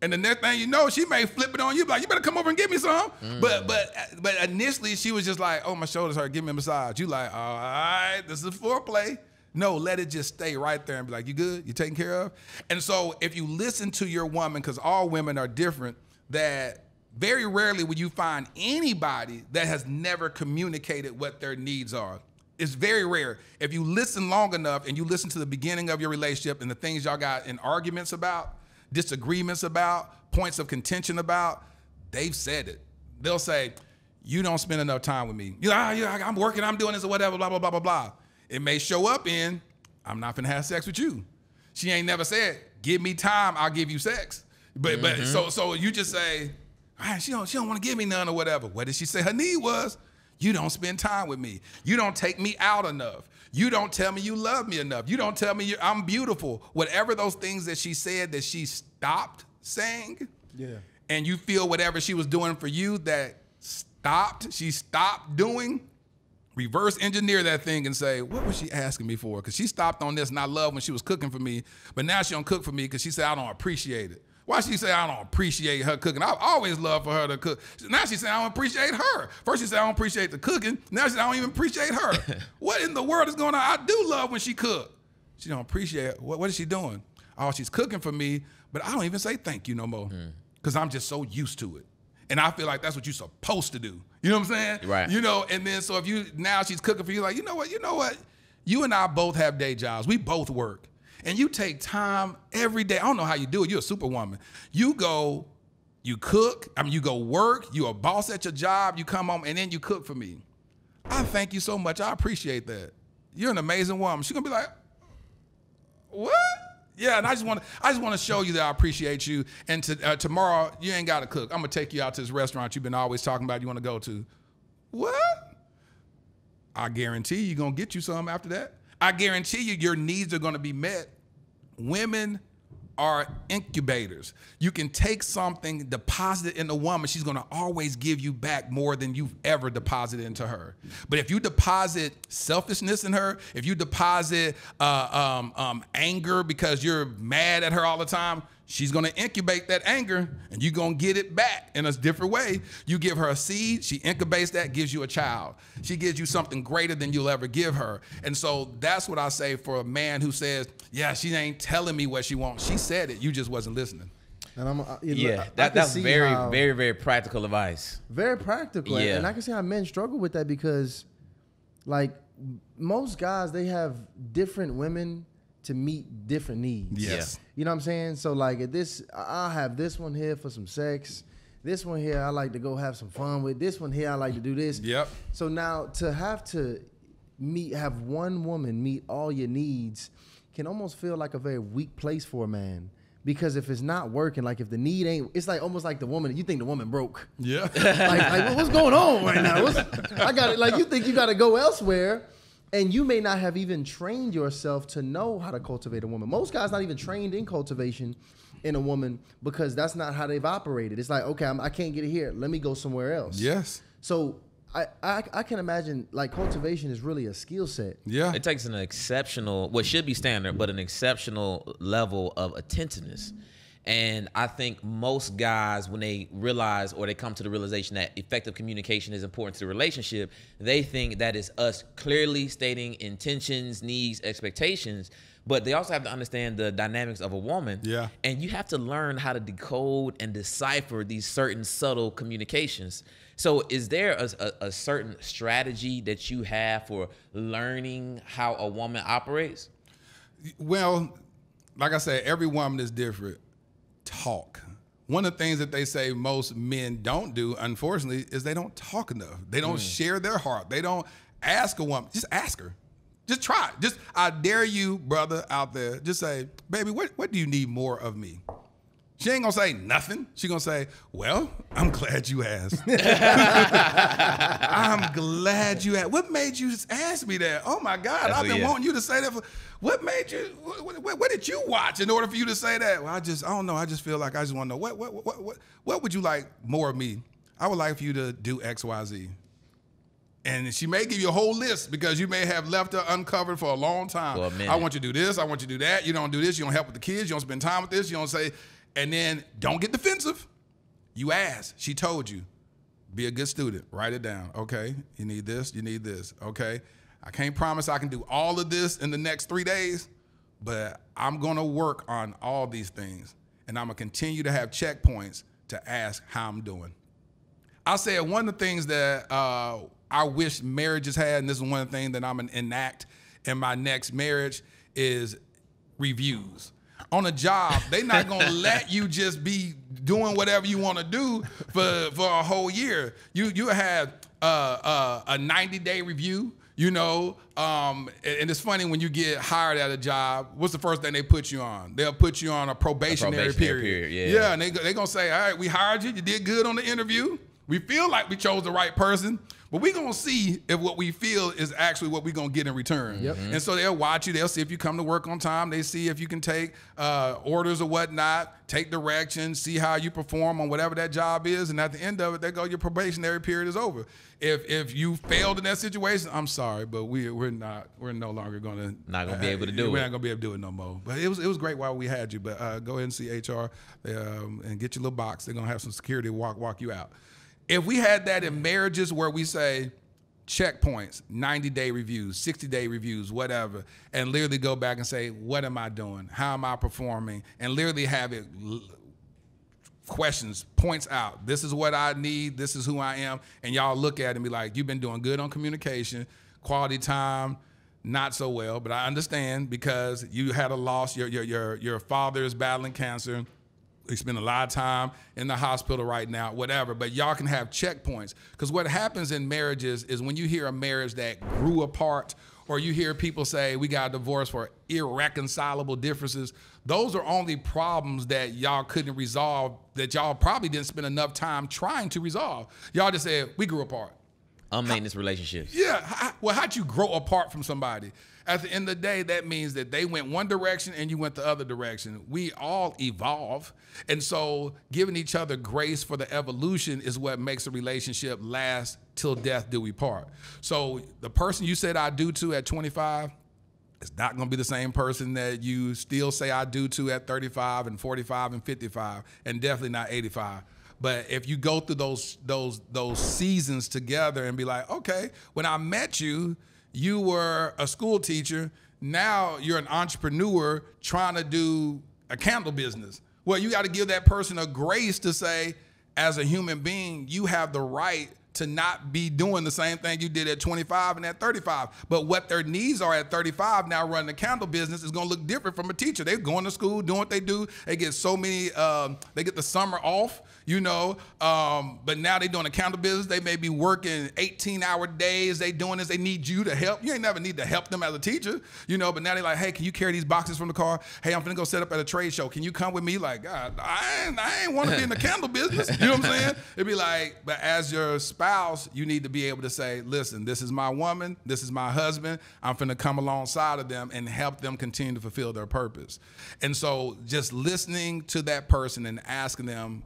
And the next thing you know, she may flip it on you, like, "You better come over and give me some." Mm. But but but initially, she was just like, "Oh, my shoulders hurt. Give me a massage." You like, "All right, this is foreplay." No, let it just stay right there and be like, "You good? You taken care of?" And so, if you listen to your woman, because all women are different, that very rarely will you find anybody that has never communicated what their needs are. It's very rare. If you listen long enough and you listen to the beginning of your relationship and the things y'all got in arguments about, disagreements about, points of contention about, they've said it. They'll say, You don't spend enough time with me. You're like, ah, yeah, I'm working, I'm doing this or whatever, blah, blah, blah, blah, blah. It may show up in, I'm not gonna have sex with you. She ain't never said, "Give me time, I'll give you sex." But but so so you just say, "Ah, she don't she don't want to give me none or whatever." What did she say? Her need was, "You don't spend time with me. You don't take me out enough. You don't tell me you love me enough. You don't tell me you, I'm beautiful." Whatever those things that she said that she stopped saying, Yeah. and you feel whatever she was doing for you that stopped, she stopped doing, reverse engineer that thing and say, what was she asking me for? Because she stopped on this and I love when she was cooking for me, but now she don't cook for me because she said I don't appreciate it. Why she say I don't appreciate her cooking? I always love for her to cook. Now she say I don't appreciate her. First she said I don't appreciate the cooking. Now she said I don't even appreciate her. what in the world is going on? I do love when she cook. She don't appreciate it. What, what is she doing? Oh, she's cooking for me, but I don't even say thank you no more mm. because I'm just so used to it. And I feel like that's what you're supposed to do. You know what I'm saying? Right. You know, and then so if you now she's cooking for you, like, you know what, you know what? You and I both have day jobs. We both work. And you take time every day. I don't know how you do it. You're a superwoman. You go, you cook, I mean, you go work, You're a boss at your job, you come home, and then you cook for me. I thank you so much. I appreciate that. You're an amazing woman. She's gonna be like, what? Yeah, and I just want to I just want to show you that I appreciate you. And to, uh, tomorrow you ain't got to cook. I'm gonna take you out to this restaurant you've been always talking about you want to go to. What? I guarantee you gonna get you some after that. I guarantee you your needs are gonna be met. Women are incubators. You can take something, deposit it in a woman, she's gonna always give you back more than you've ever deposited into her. But if you deposit selfishness in her, if you deposit uh, um, um, anger because you're mad at her all the time, she's gonna incubate that anger and you're gonna get it back in a different way. You give her a seed, she incubates that, gives you a child. She gives you something greater than you'll ever give her. And so that's what I say for a man who says, Yeah, she ain't telling me what she wants. She said it, you just wasn't listening. And I'm, I, you know, Yeah, I- I that, can that's very, how- very, very practical advice. very practical. Yeah. And I can see how men struggle with that because, like, most guys, they have different women to meet different needs. Yes. You know what I'm saying? So, like, at this, I- I'll have this one here for some sex. This one here, I like to go have some fun with. This one here, I like to do this. Yep. So now to have to meet, have one woman meet all your needs can almost feel like a very weak place for a man. Because if it's not working, like if the need ain't, it's like almost like the woman, you think the woman broke Yeah. like, like, what's going on right now? What's, I got it. Like, you think you got to go elsewhere, and you may not have even trained yourself to know how to cultivate a woman. Most guys not even trained in cultivation in a woman because that's not how they've operated. It's like, okay, I'm, I can't get it here. Let me go somewhere else. yes. So I, I I can imagine like cultivation is really a skill set. Yeah. It takes an exceptional, what should be standard, but an exceptional level of attentiveness. And I think most guys, when they realize or they come to the realization that effective communication is important to the relationship, they think that is us clearly stating intentions, needs, expectations. But they also have to understand the dynamics of a woman. Yeah. And you have to learn how to decode and decipher these certain subtle communications. So, is there a, a, a certain strategy that you have for learning how a woman operates? Well, like I said, every woman is different. Talk. One of the things that they say most men don't do, unfortunately, is they don't talk enough. They don't mm. share their heart. They don't ask a woman. Just ask her. Just try. it. Just I dare you, brother, out there. Just say, baby, what what do you need more of me? She ain't gonna say nothing. She gonna say, "Well, I'm glad you asked. I'm glad you asked. What made you ask me that? Oh my God, That's I've been yeah. wanting you to say that. For, what made you? What, what, what did you watch in order for you to say that? Well, I just, I don't know. I just feel like I just want to know what, what, what, what, what would you like more of me? I would like for you to do X, Y, Z. And she may give you a whole list because you may have left her uncovered for a long time. I want you to do this. I want you to do that. You don't do this. You don't help with the kids. You don't spend time with this. You don't say, and then don't get defensive. You ask. She told you. Be a good student. Write it down. Okay. You need this. You need this. Okay. I can't promise I can do all of this in the next three days, but I'm going to work on all these things. And I'm going to continue to have checkpoints to ask how I'm doing. I said one of the things that uh, I wish marriages had, and this is one things that I'm gonna enact in my next marriage, is reviews. On a job, they not gonna let you just be doing whatever you want to do for for a whole year. You you have uh, uh, a 90 day review. You know, um, and, it's funny when you get hired at a job. What's the first thing they put you on? They'll put you on a probationary, probationary period. period, yeah. yeah, and they they gonna say, "All right, we hired you. You did good on the interview. We feel like we chose the right person, but we're gonna see if what we feel is actually what we're gonna get in return." Yep. And so they'll watch you. They'll see if you come to work on time. They see if you can take uh, orders or whatnot, take direction, see how you perform on whatever that job is, and at the end of it, they go, "Your probationary period is over." If if you failed in that situation, I'm sorry, but we we're not we're no longer gonna Not gonna be able to do it. we're not gonna be able to do it no more. But it was it was great while we had you. But uh, go ahead and see HR um, and get your little box. They're gonna have some security walk walk you out. If we had that in marriages where we say checkpoints, 90 day reviews, 60 day reviews, whatever, and literally go back and say, what am I doing? How am I performing? And literally have it questions, points out. This is what I need. This is who I am. And y'all look at it and be like, you've been doing good on communication, quality time, not so well. But I understand because you had a loss. Your your your your father is battling cancer. He spend a lot of time in the hospital right now, whatever. But y'all can have checkpoints. Because what happens in marriages is when you hear a marriage that grew apart, or you hear people say we got divorced for irreconcilable differences, those are only problems that y'all couldn't resolve, that y'all probably didn't spend enough time trying to resolve. Y'all just said, we grew apart. Unmaintenance relationships. Yeah. How, well, how'd you grow apart from somebody? At the end of the day, that means that they went one direction and you went the other direction. We all evolve. And so giving each other grace for the evolution is what makes a relationship last till death do we part. So the person you said I do to at 25, it's not going to be the same person that you still say I do to at 35 and 45 and 55 and definitely not 85. But if you go through those those those seasons together and be like, okay, when I met you, you were a school teacher. Now you're an entrepreneur trying to do a candle business. Well, you got to give that person a grace to say, as a human being, you have the right to not be doing the same thing you did at 25 and at 35. But what their needs are at 35 now running the candle business is going to look different from a teacher. They're going to school, doing what they do. They get so many, um, they get the summer off, you know. Um, but now they're doing a candle business. They may be working 18 hour days. They doing this. They need you to help. You ain't never need to help them as a teacher, you know. But now they're like, hey, can you carry these boxes from the car? Hey, I'm finna go set up at a trade show. Can you come with me? Like, God, I ain't, I ain't want to be in the candle business. You know what I'm saying? It'd be like, but as your spouse, you need to be able to say, listen, this is my woman, this is my husband. I'm going to come alongside of them and help them continue to fulfill their purpose. And so just listening to that person and asking them,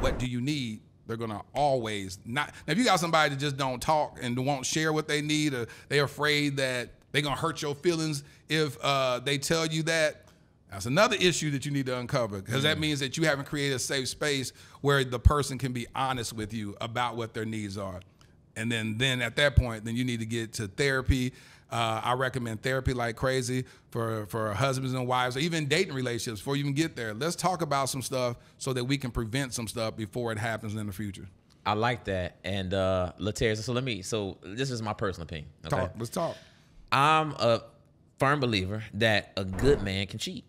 what do you need? They're gonna always not. Now, if you got somebody that just don't talk and won't share what they need, or they're afraid that they're gonna hurt your feelings if uh, they tell you that, that's another issue that you need to uncover because that means that you haven't created a safe space where the person can be honest with you about what their needs are. And then, then at that point, then you need to get to therapy. Uh, I recommend therapy like crazy for for husbands and wives, or even dating relationships. Before you even get there, let's talk about some stuff so that we can prevent some stuff before it happens in the future. I like that. And uh Laterra, so let me so this is my personal opinion. Okay. Talk. Let's talk. I'm a firm believer that a good man can cheat.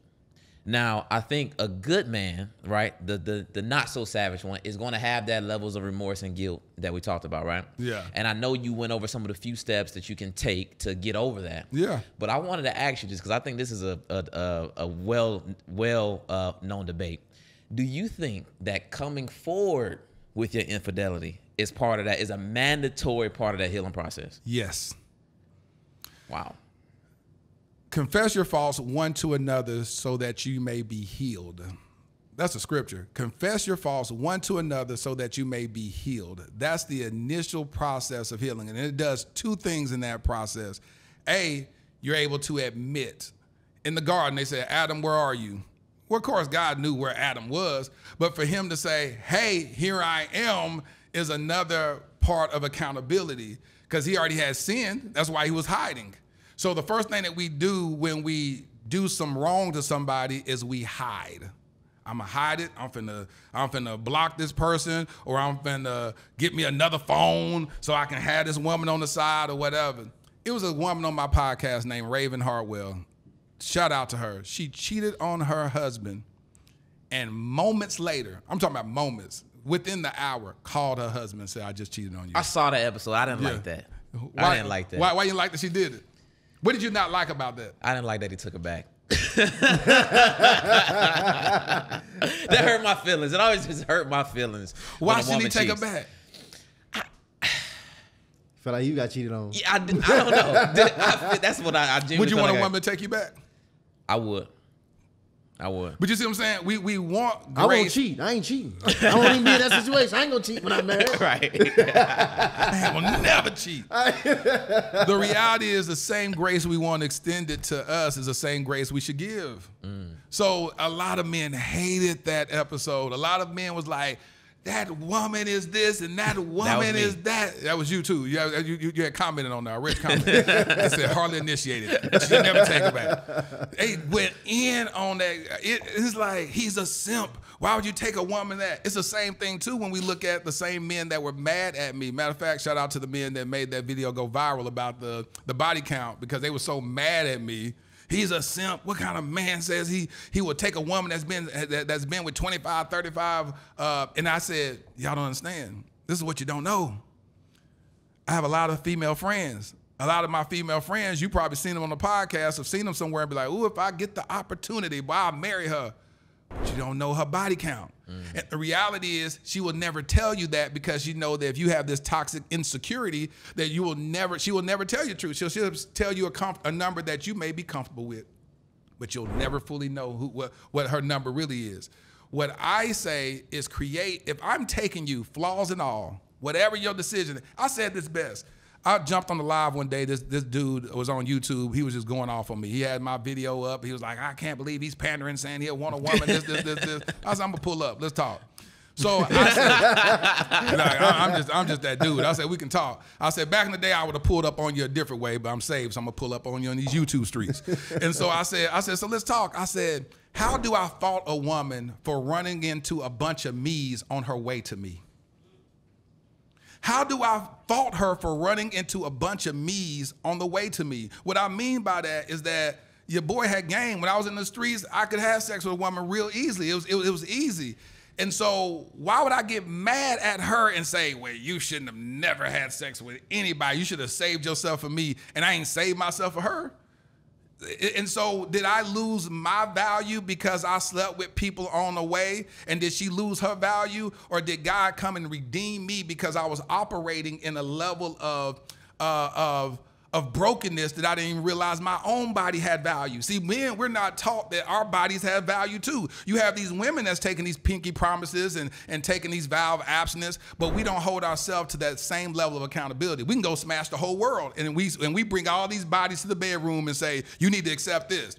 Now, I think a good man, right, the the the not so savage one, is going to have that levels of remorse and guilt that we talked about, right? Yeah. And I know you went over some of the few steps that you can take to get over that. Yeah. But I wanted to ask you this because I think this is a a, a, a well well uh, known debate. Do you think that coming forward with your infidelity is part of that? Is a mandatory part of that healing process? Yes. Wow. Confess your faults one to another so that you may be healed. That's a scripture. Confess your faults one to another so that you may be healed. That's the initial process of healing. And it does two things in that process. A, you're able to admit. In the garden, they said, Adam, where are you? Well, of course, God knew where Adam was, but for him to say, hey, here I am, is another part of accountability because he already had sinned. That's why he was hiding. So the first thing that we do when we do some wrong to somebody is we hide. I'm gonna hide it. I'm finna, I'm finna block this person, or I'm finna get me another phone so I can have this woman on the side or whatever. It was a woman on my podcast named Raven Hartwell. Shout out to her. She cheated on her husband, and moments later, I'm talking about moments, within the hour, called her husband and said, "I just cheated on you." I saw that episode. I didn't like that. Why, didn't like that. Why, why didn't you like that she did it? What did you not like about that? I didn't like that he took it back. that hurt my feelings. It always just hurt my feelings. Why a should he take cheats. it back? Feel like you got cheated on. Yeah, I, I don't know. Did- I that's what I, I genuinely Would you want like a I- woman to take you back? I would. I would. But you see what I'm saying? We we want grace. I won't cheat. I ain't cheating. I won't even be in that situation. I ain't gonna cheat when I'm married. right. I will never cheat. the reality is the same grace we want extended to us is the same grace we should give. Mm. So a lot of men hated that episode. A lot of men was like, that woman is this and that woman me. is that. That was you too. You, had- you, you- had commented on that. Rich commented. They said hardly initiated. Should never take it back. They went in on that. It- it's like he's a simp. Why would you take a woman that? It's the same thing too when we look at the same men that were mad at me. Matter of fact, shout out to the men that made that video go viral about the the body count because they were so mad at me. He's a simp. What kind of man says he he would take a woman that's been that, that's been with 25, 35 uh, and I said, y'all don't understand. This is what you don't know. I have a lot of female friends. A lot of my female friends, you probably seen them on the podcast, have seen them somewhere and be like, "Ooh, if I get the opportunity, boy, I'll marry her." But you don't know her body count. Mm. And the reality is, she will never tell you that because you know that if you have this toxic insecurity, that you will never, she will never tell you the truth. She'll, she'll tell you a, comf- a number that you may be comfortable with, but you'll never fully know who what, what her number really is. What I say is create, if I'm taking you, flaws and all, whatever your decision, I said this best. I jumped on the live one day. This this dude was on YouTube. He was just going off on me. He had my video up. He was like, I can't believe he's pandering, saying he'll want a woman. This, this, this, this. I said, I'm gonna pull up. Let's talk. So I said, like, I'm just I'm just that dude. I said we can talk. I said back in the day I would have pulled up on you a different way, but I'm saved, so I'm gonna pull up on you on these YouTube streets. And so I said, I said, so let's talk. I said, how do I fault a woman for running into a bunch of me's on her way to me? How do I fault her for running into a bunch of me's on the way to me? What I mean by that is that your boy had game. When I was in the streets, I could have sex with a woman real easily. It was, it it was easy. And so why would I get mad at her and say, well, you shouldn't have never had sex with anybody. You should have saved yourself for me. And I ain't saved myself for her. And so, did I lose my value because I slept with people on the way? And did she lose her value? Or did God come and redeem me because I was operating in a level of, uh, of, of brokenness that I didn't even realize my own body had value? See, men, we're not taught that our bodies have value too. You have these women that's taking these pinky promises and, and taking these vow of abstinence, but we don't hold ourselves to that same level of accountability. We can go smash the whole world, and we and we bring all these bodies to the bedroom and say, "You need to accept this."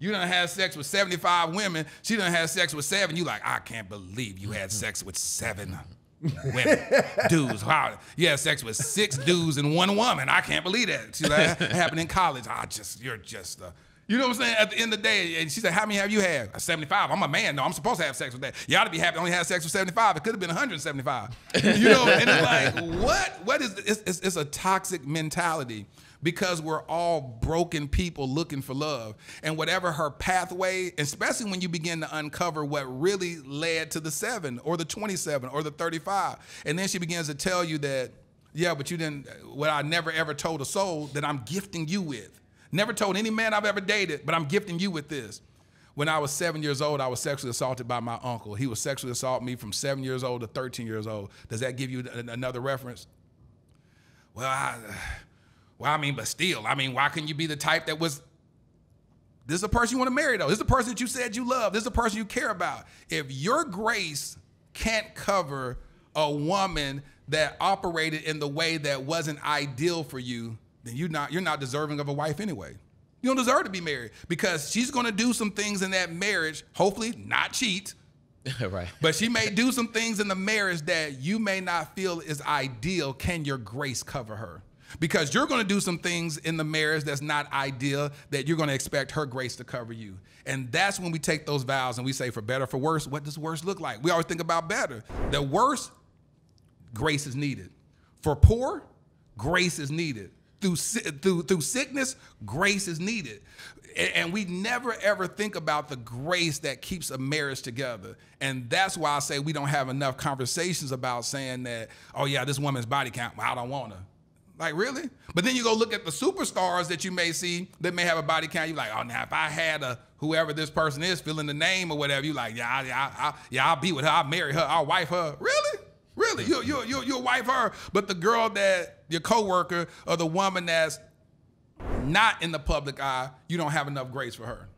You done had sex with 75 women. She done had sex with seven. You like, I can't believe you had sex with seven women. dudes. Wow. You had sex with six dudes and one woman. I can't believe that. See, that happened in college. I just, you're just, uh, you know what I'm saying? At the end of the day, and she said, How many have you had? 75. I'm a man. No, I'm supposed to have sex with that. You ought to be happy only had sex with 75. It could have been 175. You know, and it's like, what? What is it's, it's, it's a toxic mentality because we're all broken people looking for love. And whatever her pathway, especially when you begin to uncover what really led to the seven or the 27 or the 35. And then she begins to tell you that, yeah, but you didn't, what I never ever told a soul that I'm gifting you with. Never told any man I've ever dated, but I'm gifting you with this. When I was seven years old, I was sexually assaulted by my uncle. He was sexually assaulting me from seven years old to 13 years old. Does that give you another reference? Well, I, well, I mean, but still, I mean, why couldn't you be the type that was? This is a person you want to marry, though. This is a person that you said you love. This is a person you care about. If your grace can't cover a woman that operated in the way that wasn't ideal for you, then you're not you're not deserving of a wife anyway. You don't deserve to be married because she's going to do some things in that marriage. Hopefully, not cheat. right. But she may do some things in the marriage that you may not feel is ideal. Can your grace cover her? Because you're going to do some things in the marriage that's not ideal that you're going to expect her grace to cover you. And that's when we take those vows and we say, for better, for worse, what does worse look like? We always think about better. The worse, grace is needed. For poor, grace is needed. Through, through, through sickness, grace is needed. And we never ever think about the grace that keeps a marriage together. And that's why I say we don't have enough conversations about saying that, oh, yeah, this woman's body count, well, I don't want her. Like really? But then you go look at the superstars that you may see that may have a body count. You're like, oh, now if I had a whoever this person is, filling the name or whatever, you like, yeah, yeah, I, yeah, I'll be with her. I'll marry her. I'll wife her. Really? Really? You you you you'll wife her. But the girl that your coworker or the woman that's not in the public eye, you don't have enough grace for her.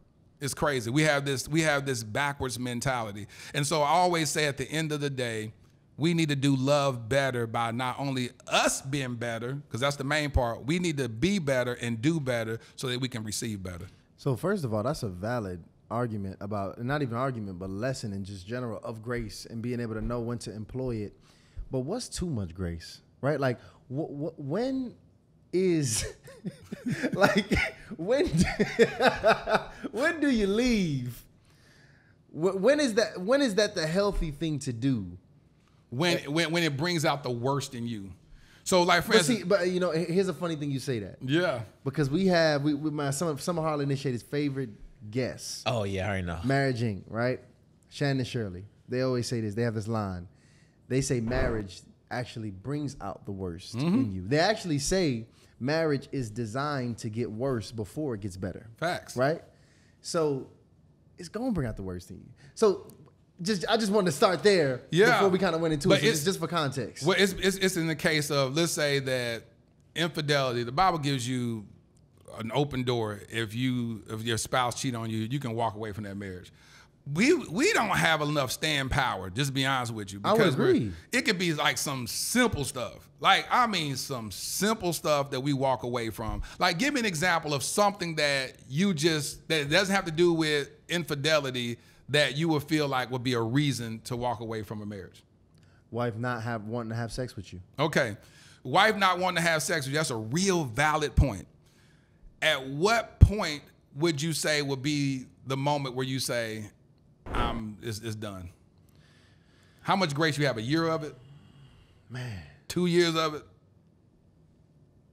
It's crazy. We have this we have this backwards mentality. And so I always say at the end of the day, we need to do love better by not only us being better, because that's the main part. We need to be better and do better so that we can receive better. So first of all, that's a valid argument about not even argument, but lesson in just general of grace and being able to know when to employ it. But what's too much grace, right? Like wh- wh- when is like when when do you leave? Wh- When is that? When is that the healthy thing to do? When when when it brings out the worst in you. So like for But see, but you know, here's a funny thing you say that yeah. because we have we, we my some of some of Hardly Initiated's favorite guests, Oh yeah, I already know. Marriage Inc. Right, Shannon Shirley. They always say this. They have this line. They say marriage actually brings out the worst in mm-hmm. you. They actually say marriage is designed to get worse before it gets better. Facts. Right. So it's gonna bring out the worst in you. So. Just, I just wanted to start there Yeah. before we kind of went into But it. So it's- just for context. Well, it's, it's it's in the case of let's say that infidelity. The Bible gives you an open door. If you if your spouse cheat on you, you can walk away from that marriage. We we don't have enough stand power. Just to be honest with you, I would agree. It could be like some simple stuff. Like I mean, some simple stuff that we walk away from. Like give me an example of something that you just that doesn't have to do with infidelity that you would feel like would be a reason to walk away from a marriage. Wife not have wanting to have sex with you. Okay. Wife not wanting to have sex with you, that's a real valid point. At what point would you say would be the moment where you say, um, it's, it's done? How much grace you have? A year of it? Man. Two years of it?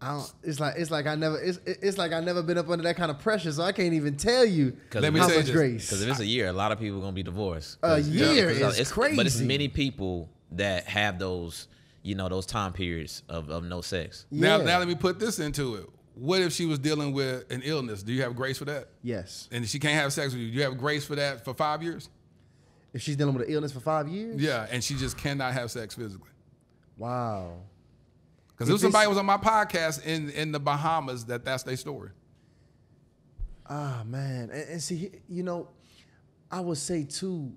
I don't, it's like it's like I never it's it's like I never been up under that kind of pressure, so I can't even tell you Let how me much say this, grace. Because if it's a year, a lot of people are gonna be divorced. A year because is it's- crazy, But it's many people that have those, you know, those time periods of, of no sex. Now, now let me put this into it. What if she was dealing with an illness? Do you have grace for that? yes, And she can't have sex with you. Do you have grace for that for five years? if she's dealing with an illness for five years, Yeah, and she just cannot have sex physically. wow. Because If if somebody was on my podcast in, in the Bahamas, that that's their story. Ah man, and, and see, you know, I would say too.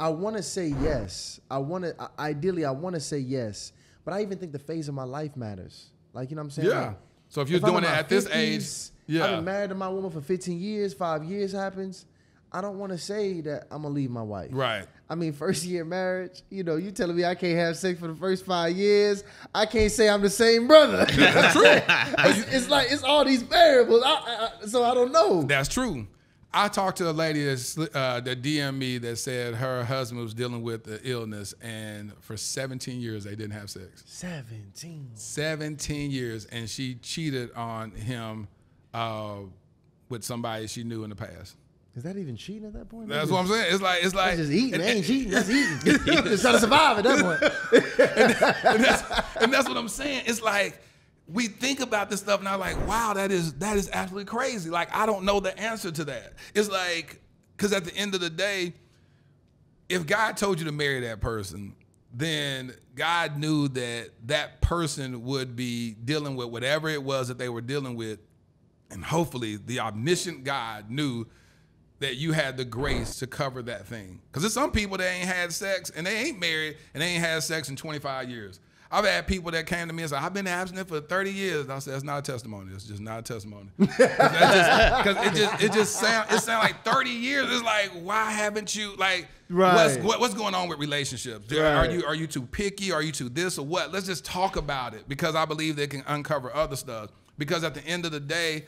I want to say yes. I want to ideally, I want to say yes, but I even think the phase of my life matters. Like you know what I'm saying? Yeah. Like, So if you're I'm doing it at this age, yeah. I've been married to my woman for 15 years. Five years happens. I don't want to say that I'm gonna leave my wife. Right. I mean, first year marriage, you know, you telling me I can't have sex for the first five years. I can't say I'm the same brother. That's true. it's, it's like it's all these variables. I, I, so I don't know. That's true. I talked to a lady that's, uh, that DM'd me that said her husband was dealing with the illness, and for 17 years they didn't have sex. 17. 17 years, and she cheated on him uh, with somebody she knew in the past. Is that even cheating at that point? That's what I'm saying. It's like it's like That's just eating. and- They ain't cheating. That's eating. just trying to survive at that point. and that's and that's what I'm saying. It's like we think about this stuff and I'm like, wow, that is that is absolutely crazy. Like I don't know the answer to that. It's like because at the end of the day, if God told you to marry that person, then God knew that that person would be dealing with whatever it was that they were dealing with, and hopefully the omniscient God knew that you had the grace to cover that thing. Because there's some people that ain't had sex and they ain't married and they ain't had sex in 25 years. I've had people that came to me and said, I've been abstinent for 30 years. And I said, that's not a testimony. It's just not a testimony. Because it just it just sound it sound like 30 years. It's like, why haven't you like what's Right. what, what's going on with relationships? Are you are you too picky? Are you too this or what? Let's just talk about it because I believe they can uncover other stuff. Because at the end of the day,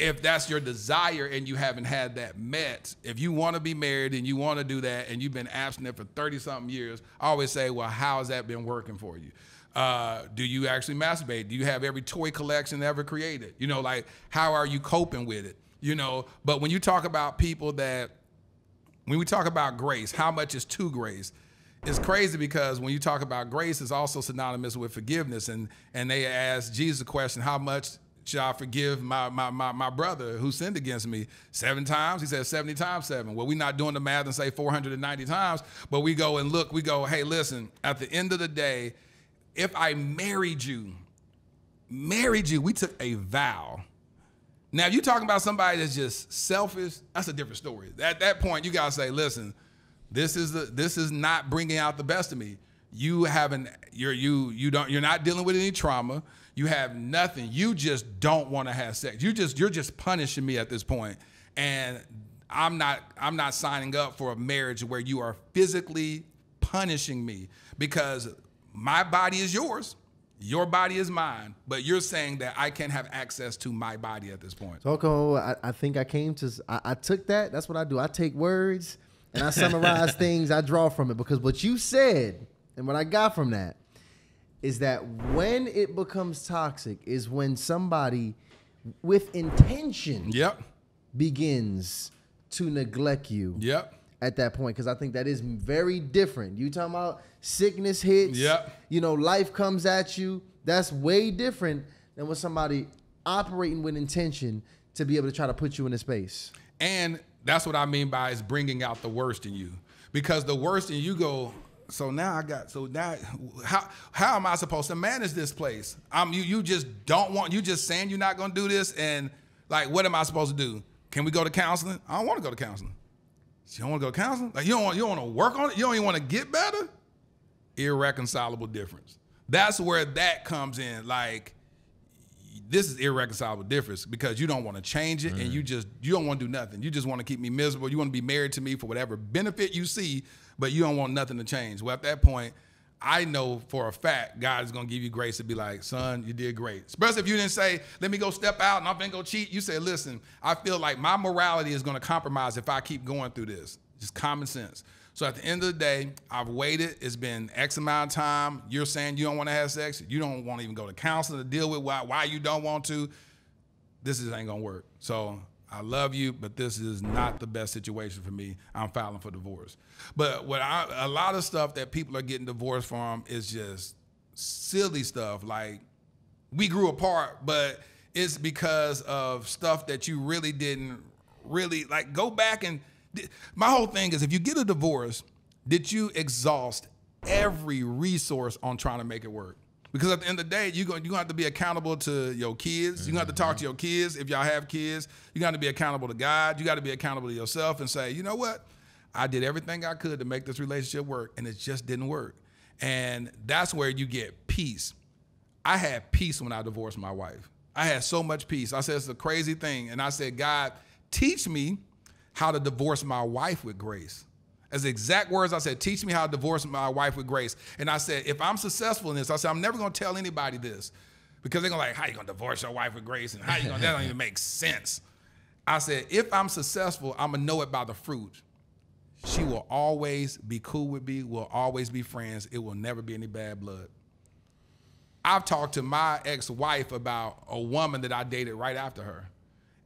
if that's your desire and you haven't had that met, if you want to be married and you want to do that and you've been abstinent for 30 something years, I always say, well, how has that been working for you? Uh, do you actually masturbate? Do you have every toy collection ever created? You know, like how are you coping with it? You know, but when you talk about people that, when we talk about grace, how much is too grace? it's crazy because when you talk about grace, it's also synonymous with forgiveness. And and they asked Jesus a question, how much should I forgive my, my my my brother who sinned against me? Seven times? He said 70 times seven. Well, we're not doing the math and say 490 times, but we go and look, we go, hey, listen, at the end of the day, if I married you, married you, we took a vow. Now, if you're talking about somebody that's just selfish, that's a different story. At that point, you gotta say, listen, this is the this is not bringing out the best of me. You haven't you're you you don't you're not dealing with any trauma. You have nothing. You just don't want to have sex. You just you're just punishing me at this point. And I'm not I'm not signing up for a marriage where you are physically punishing me because my body is yours. Your body is mine, but you're saying that I can't have access to my body at this point. So, okay, I, I think I came to. I, I took that. That's what I do. I take words and I summarize things. I draw from it because what you said and what I got from that is that when it becomes toxic is when somebody with intention Yep. begins to neglect you. Yep. at that point because I think that is very different. You talking about sickness hits, Yep. you know, life comes at you. That's way different than when somebody operating with intention to be able to try to put you in a space. And that's what I mean by is bringing out the worst in you. Because the worst in you go, so now I got so now how how am I supposed to manage this place? I'm you you just don't want you just saying you're not gonna do this and like what am I supposed to do? Can we go to counseling? I don't want to go to counseling. You don't want to go to counseling? Like you don't want you don't want to work on it? You don't even want to get better? Irreconcilable difference. That's where that comes in. Like this is irreconcilable difference because you don't want to change it and you mm. just you don't want to do nothing. You just want to keep me miserable. You want to be married to me for whatever benefit you see, but you don't want nothing to change. Well, at that point, I know for a fact God is gonna give you grace to be like, son, you did great. Especially if you didn't say, let me go step out and I'm gonna go cheat. You say, listen, I feel like my morality is gonna compromise if I keep going through this. Just common sense. So at the end of the day, I've waited. It's been X amount of time. You're saying you don't want to have sex. You don't want to even go to counseling to deal with why why you don't want to. This is ain't gonna work. So I love you, but this is not the best situation for me. I'm filing for divorce. But what I, a lot of stuff that people are getting divorced from is just silly stuff. Like we grew apart, but it's because of stuff that you really didn't really like. Go back and my whole thing is if you get a divorce, did you exhaust every resource on trying to make it work? Because at the end of the day, you're going you to have to be accountable to your kids. You got to talk to mm-hmm. your kids if y'all have kids. You got to be accountable to God. You got to be accountable to yourself and say, you know what? I did everything I could to make this relationship work, and it just didn't work. And that's where you get peace. I had peace when I divorced my wife. I had so much peace. I said it's a crazy thing, and I said, God, teach me how to divorce my wife with grace. As exact words I said, teach me how to divorce my wife with grace. And I said, if I'm successful in this, I said, I'm never gonna tell anybody this. Because they're gonna like, how you gonna divorce your wife with grace? And how you gonna that don't even make sense. I said, if I'm successful, I'm gonna know it by the fruit. She will always be cool with me, we'll always be friends. It will never be any bad blood. I've talked to my ex-wife about a woman that I dated right after her.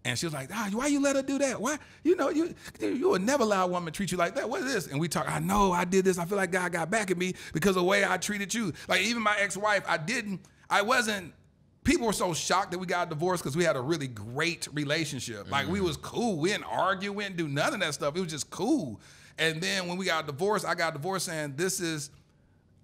And she was like, ah, why you let her do that? Why? You know, you you would never allow a woman to treat you like that. What is this? And we talk, I know I did this. I feel like God got back at me because of the way I treated you. Like even my ex-wife, I didn't, I wasn't, people were so shocked that we got divorced because we had a really great relationship. Like we was cool. We didn't argue, we didn't do none of that stuff. It was just cool. And then when we got divorced, I got divorced saying this is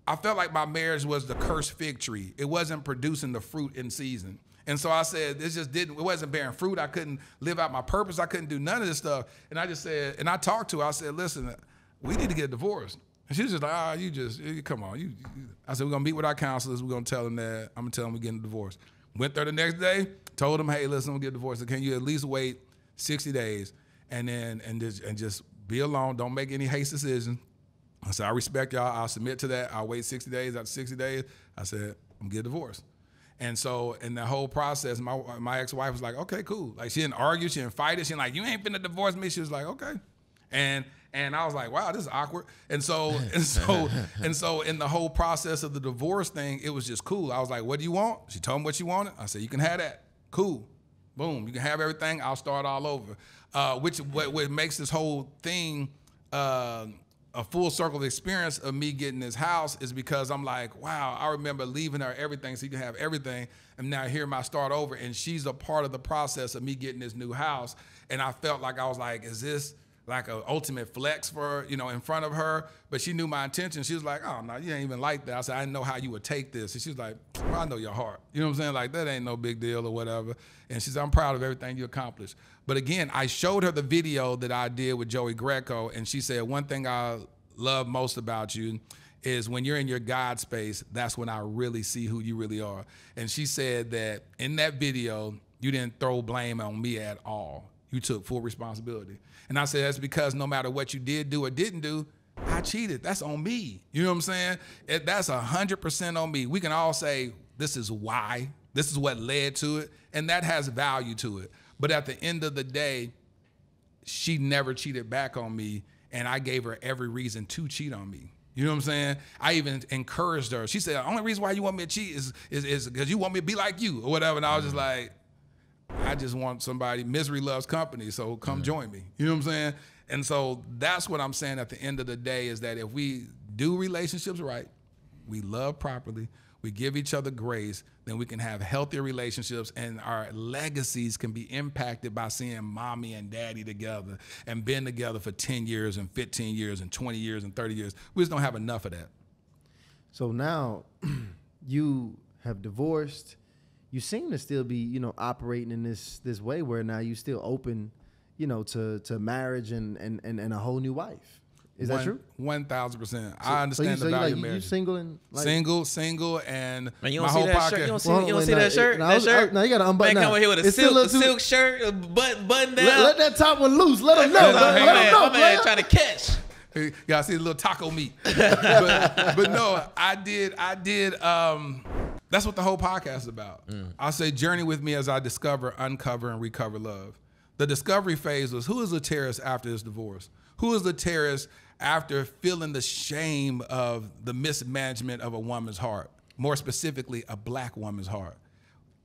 I felt like my marriage was the cursed fig tree. It wasn't producing the fruit in season. And so I said, this just didn't, it wasn't bearing fruit. I couldn't live out my purpose. I couldn't do none of this stuff. And I just said, and I talked to her, I said, listen, we need to get divorced. And she was just like, ah, you just, come on. You, you- I said, we're going to meet with our counselors. We're going to tell them that. I'm going to tell them we're getting a divorce. Went there the next day, told them, hey, listen, we'll get divorced. Can you at least wait 60 days and then, and just, and just be alone. Don't make any haste decisions. I said, I respect y'all. I'll submit to that. I'll wait 60 days. After 60 days, I said, I'm get divorced. And so in the whole process, my my ex-wife was like, okay, cool. Like she didn't argue, she didn't fight it. She didn't like, you ain't finna divorce me. She was like, okay. And and I was like, wow, this is awkward. And so and so and so in the whole process of the divorce thing, it was just cool. I was like, what do you want? She told me what she wanted. I said, you can have that. Cool. Boom. You can have everything. I'll start all over. Uh, which what, what makes this whole thing uh, a full circle experience of me getting this house is because I'm like, wow, I remember leaving her everything so you can have everything. And now here my start over. And she's a part of the process of me getting this new house. And I felt like I was like, is this like an ultimate flex for, you know, in front of her? But she knew my intention. She was like, oh, no, you ain't even like that. I said, I know how you would take this. And she was like, well, I know your heart. You know what I'm saying? Like, that ain't no big deal or whatever. And she said, I'm proud of everything you accomplished. But again, I showed her the video that I did with Joey Greco. And she said, one thing I love most about you is when you're in your God space, that's when I really see who you really are. And she said that in that video, you didn't throw blame on me at all. You took full responsibility. And I said, that's because no matter what you did do or didn't do, I cheated. That's on me. You know what I'm saying? That's 100% on me. We can all say, this is why, this is what led to it, and that has value to it. But at the end of the day, she never cheated back on me and I gave her every reason to cheat on me. You know what I'm saying? I even encouraged her. She said, "The only reason why you want me to cheat is is is because you want me to be like you or whatever." And I was just mm. like, "I just want somebody. Misery loves company, so come mm. join me." You know what I'm saying? And so that's what I'm saying. At the end of the day, is that if we do relationships right, we love properly, we give each other grace, then we can have healthier relationships and our legacies can be impacted by seeing mommy and daddy together and been together for 10 years and 15 years and 20 years and 30 years. We just don't have enough of that. So now you have divorced. You seem to still be, you know, operating in this this way where now you still open, you know, to to marriage and and and, and a whole new wife. Is that One- true? One thousand percent. So- I understand so you, the so you value like, of you, marriage. you single and like, single, single, and Man, you my don't see whole that podcast. shirt? You don't see, Well, you don't wait, see no, that shirt? no, that was- shirt? I- no, you gotta unbutton Man, come over here with a It's still a silk, too- silk shirt, a button, button down. Let, let that top one loose. Let them know. my Let, let man, them know. my man trying to catch. Hey, Y'all see the little taco meat. but, but no, I did, I did, um, that's what the whole podcast is about. I say journey with me as I discover, uncover, and recover love. The discovery phase was who is the terrorist after this divorce? Who is the terrorist after feeling the shame of the mismanagement of a woman's heart? More specifically, a black woman's heart.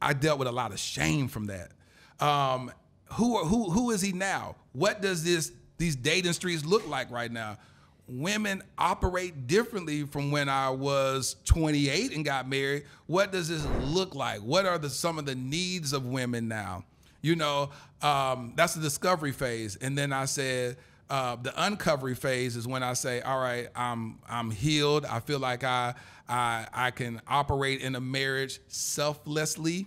I dealt with a lot of shame from that. Um, who who who is he now? What does this these dating streets look like right now? Women operate differently from when I was 28 and got married. What does this look like? What are the some of the needs of women now? You know, um, that's the discovery phase, and then I said. Uh, the uncovery phase is when I say, "All right, I'm I'm healed. I feel like I I I can operate in a marriage selflessly,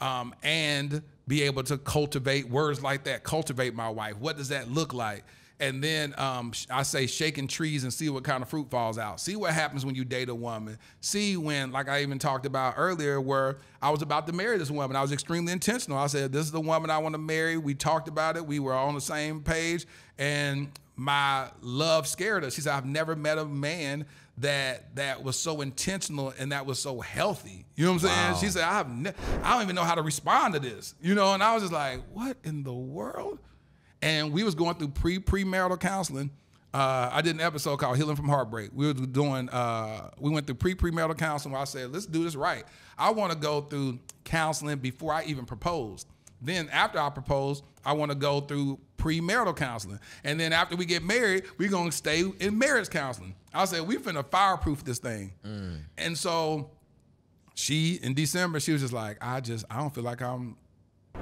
um, and be able to cultivate words like that. Cultivate my wife. What does that look like? And then um, I say shaking trees and see what kind of fruit falls out. See what happens when you date a woman. See when, like I even talked about earlier, where I was about to marry this woman. I was extremely intentional. I said, "This is the woman I want to marry." We talked about it. We were on the same page, and my love scared her. She said, "I've never met a man." That that was so intentional and that was so healthy. You know what I'm saying? She said, "I have, ne- I don't even know how to respond to this." You know, and I was just like, "What in the world?" And we was going through pre premarital counseling. Uh, I did an episode called Healing from Heartbreak. We were doing, uh, we went through pre premarital counseling where I said, let's do this right. I want to go through counseling before I even proposed. Then after I propose, I want to go through premarital counseling. And then after we get married, we're going to stay in marriage counseling. I said, we finna fireproof this thing. And so she, in December, she was just like, I just, I don't feel like I'm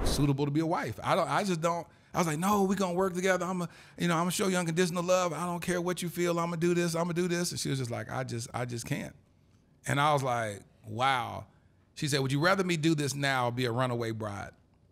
suitable to be a wife. I don't. I just don't. I was like, no, we're gonna work together. I'm gonna, you know, I'm gonna show you unconditional love. I don't care what you feel. I'm gonna do this. I'm gonna do this. And she was just like, I just, I just can't. And I was like, wow. She said, would you rather me do this now or be a runaway bride?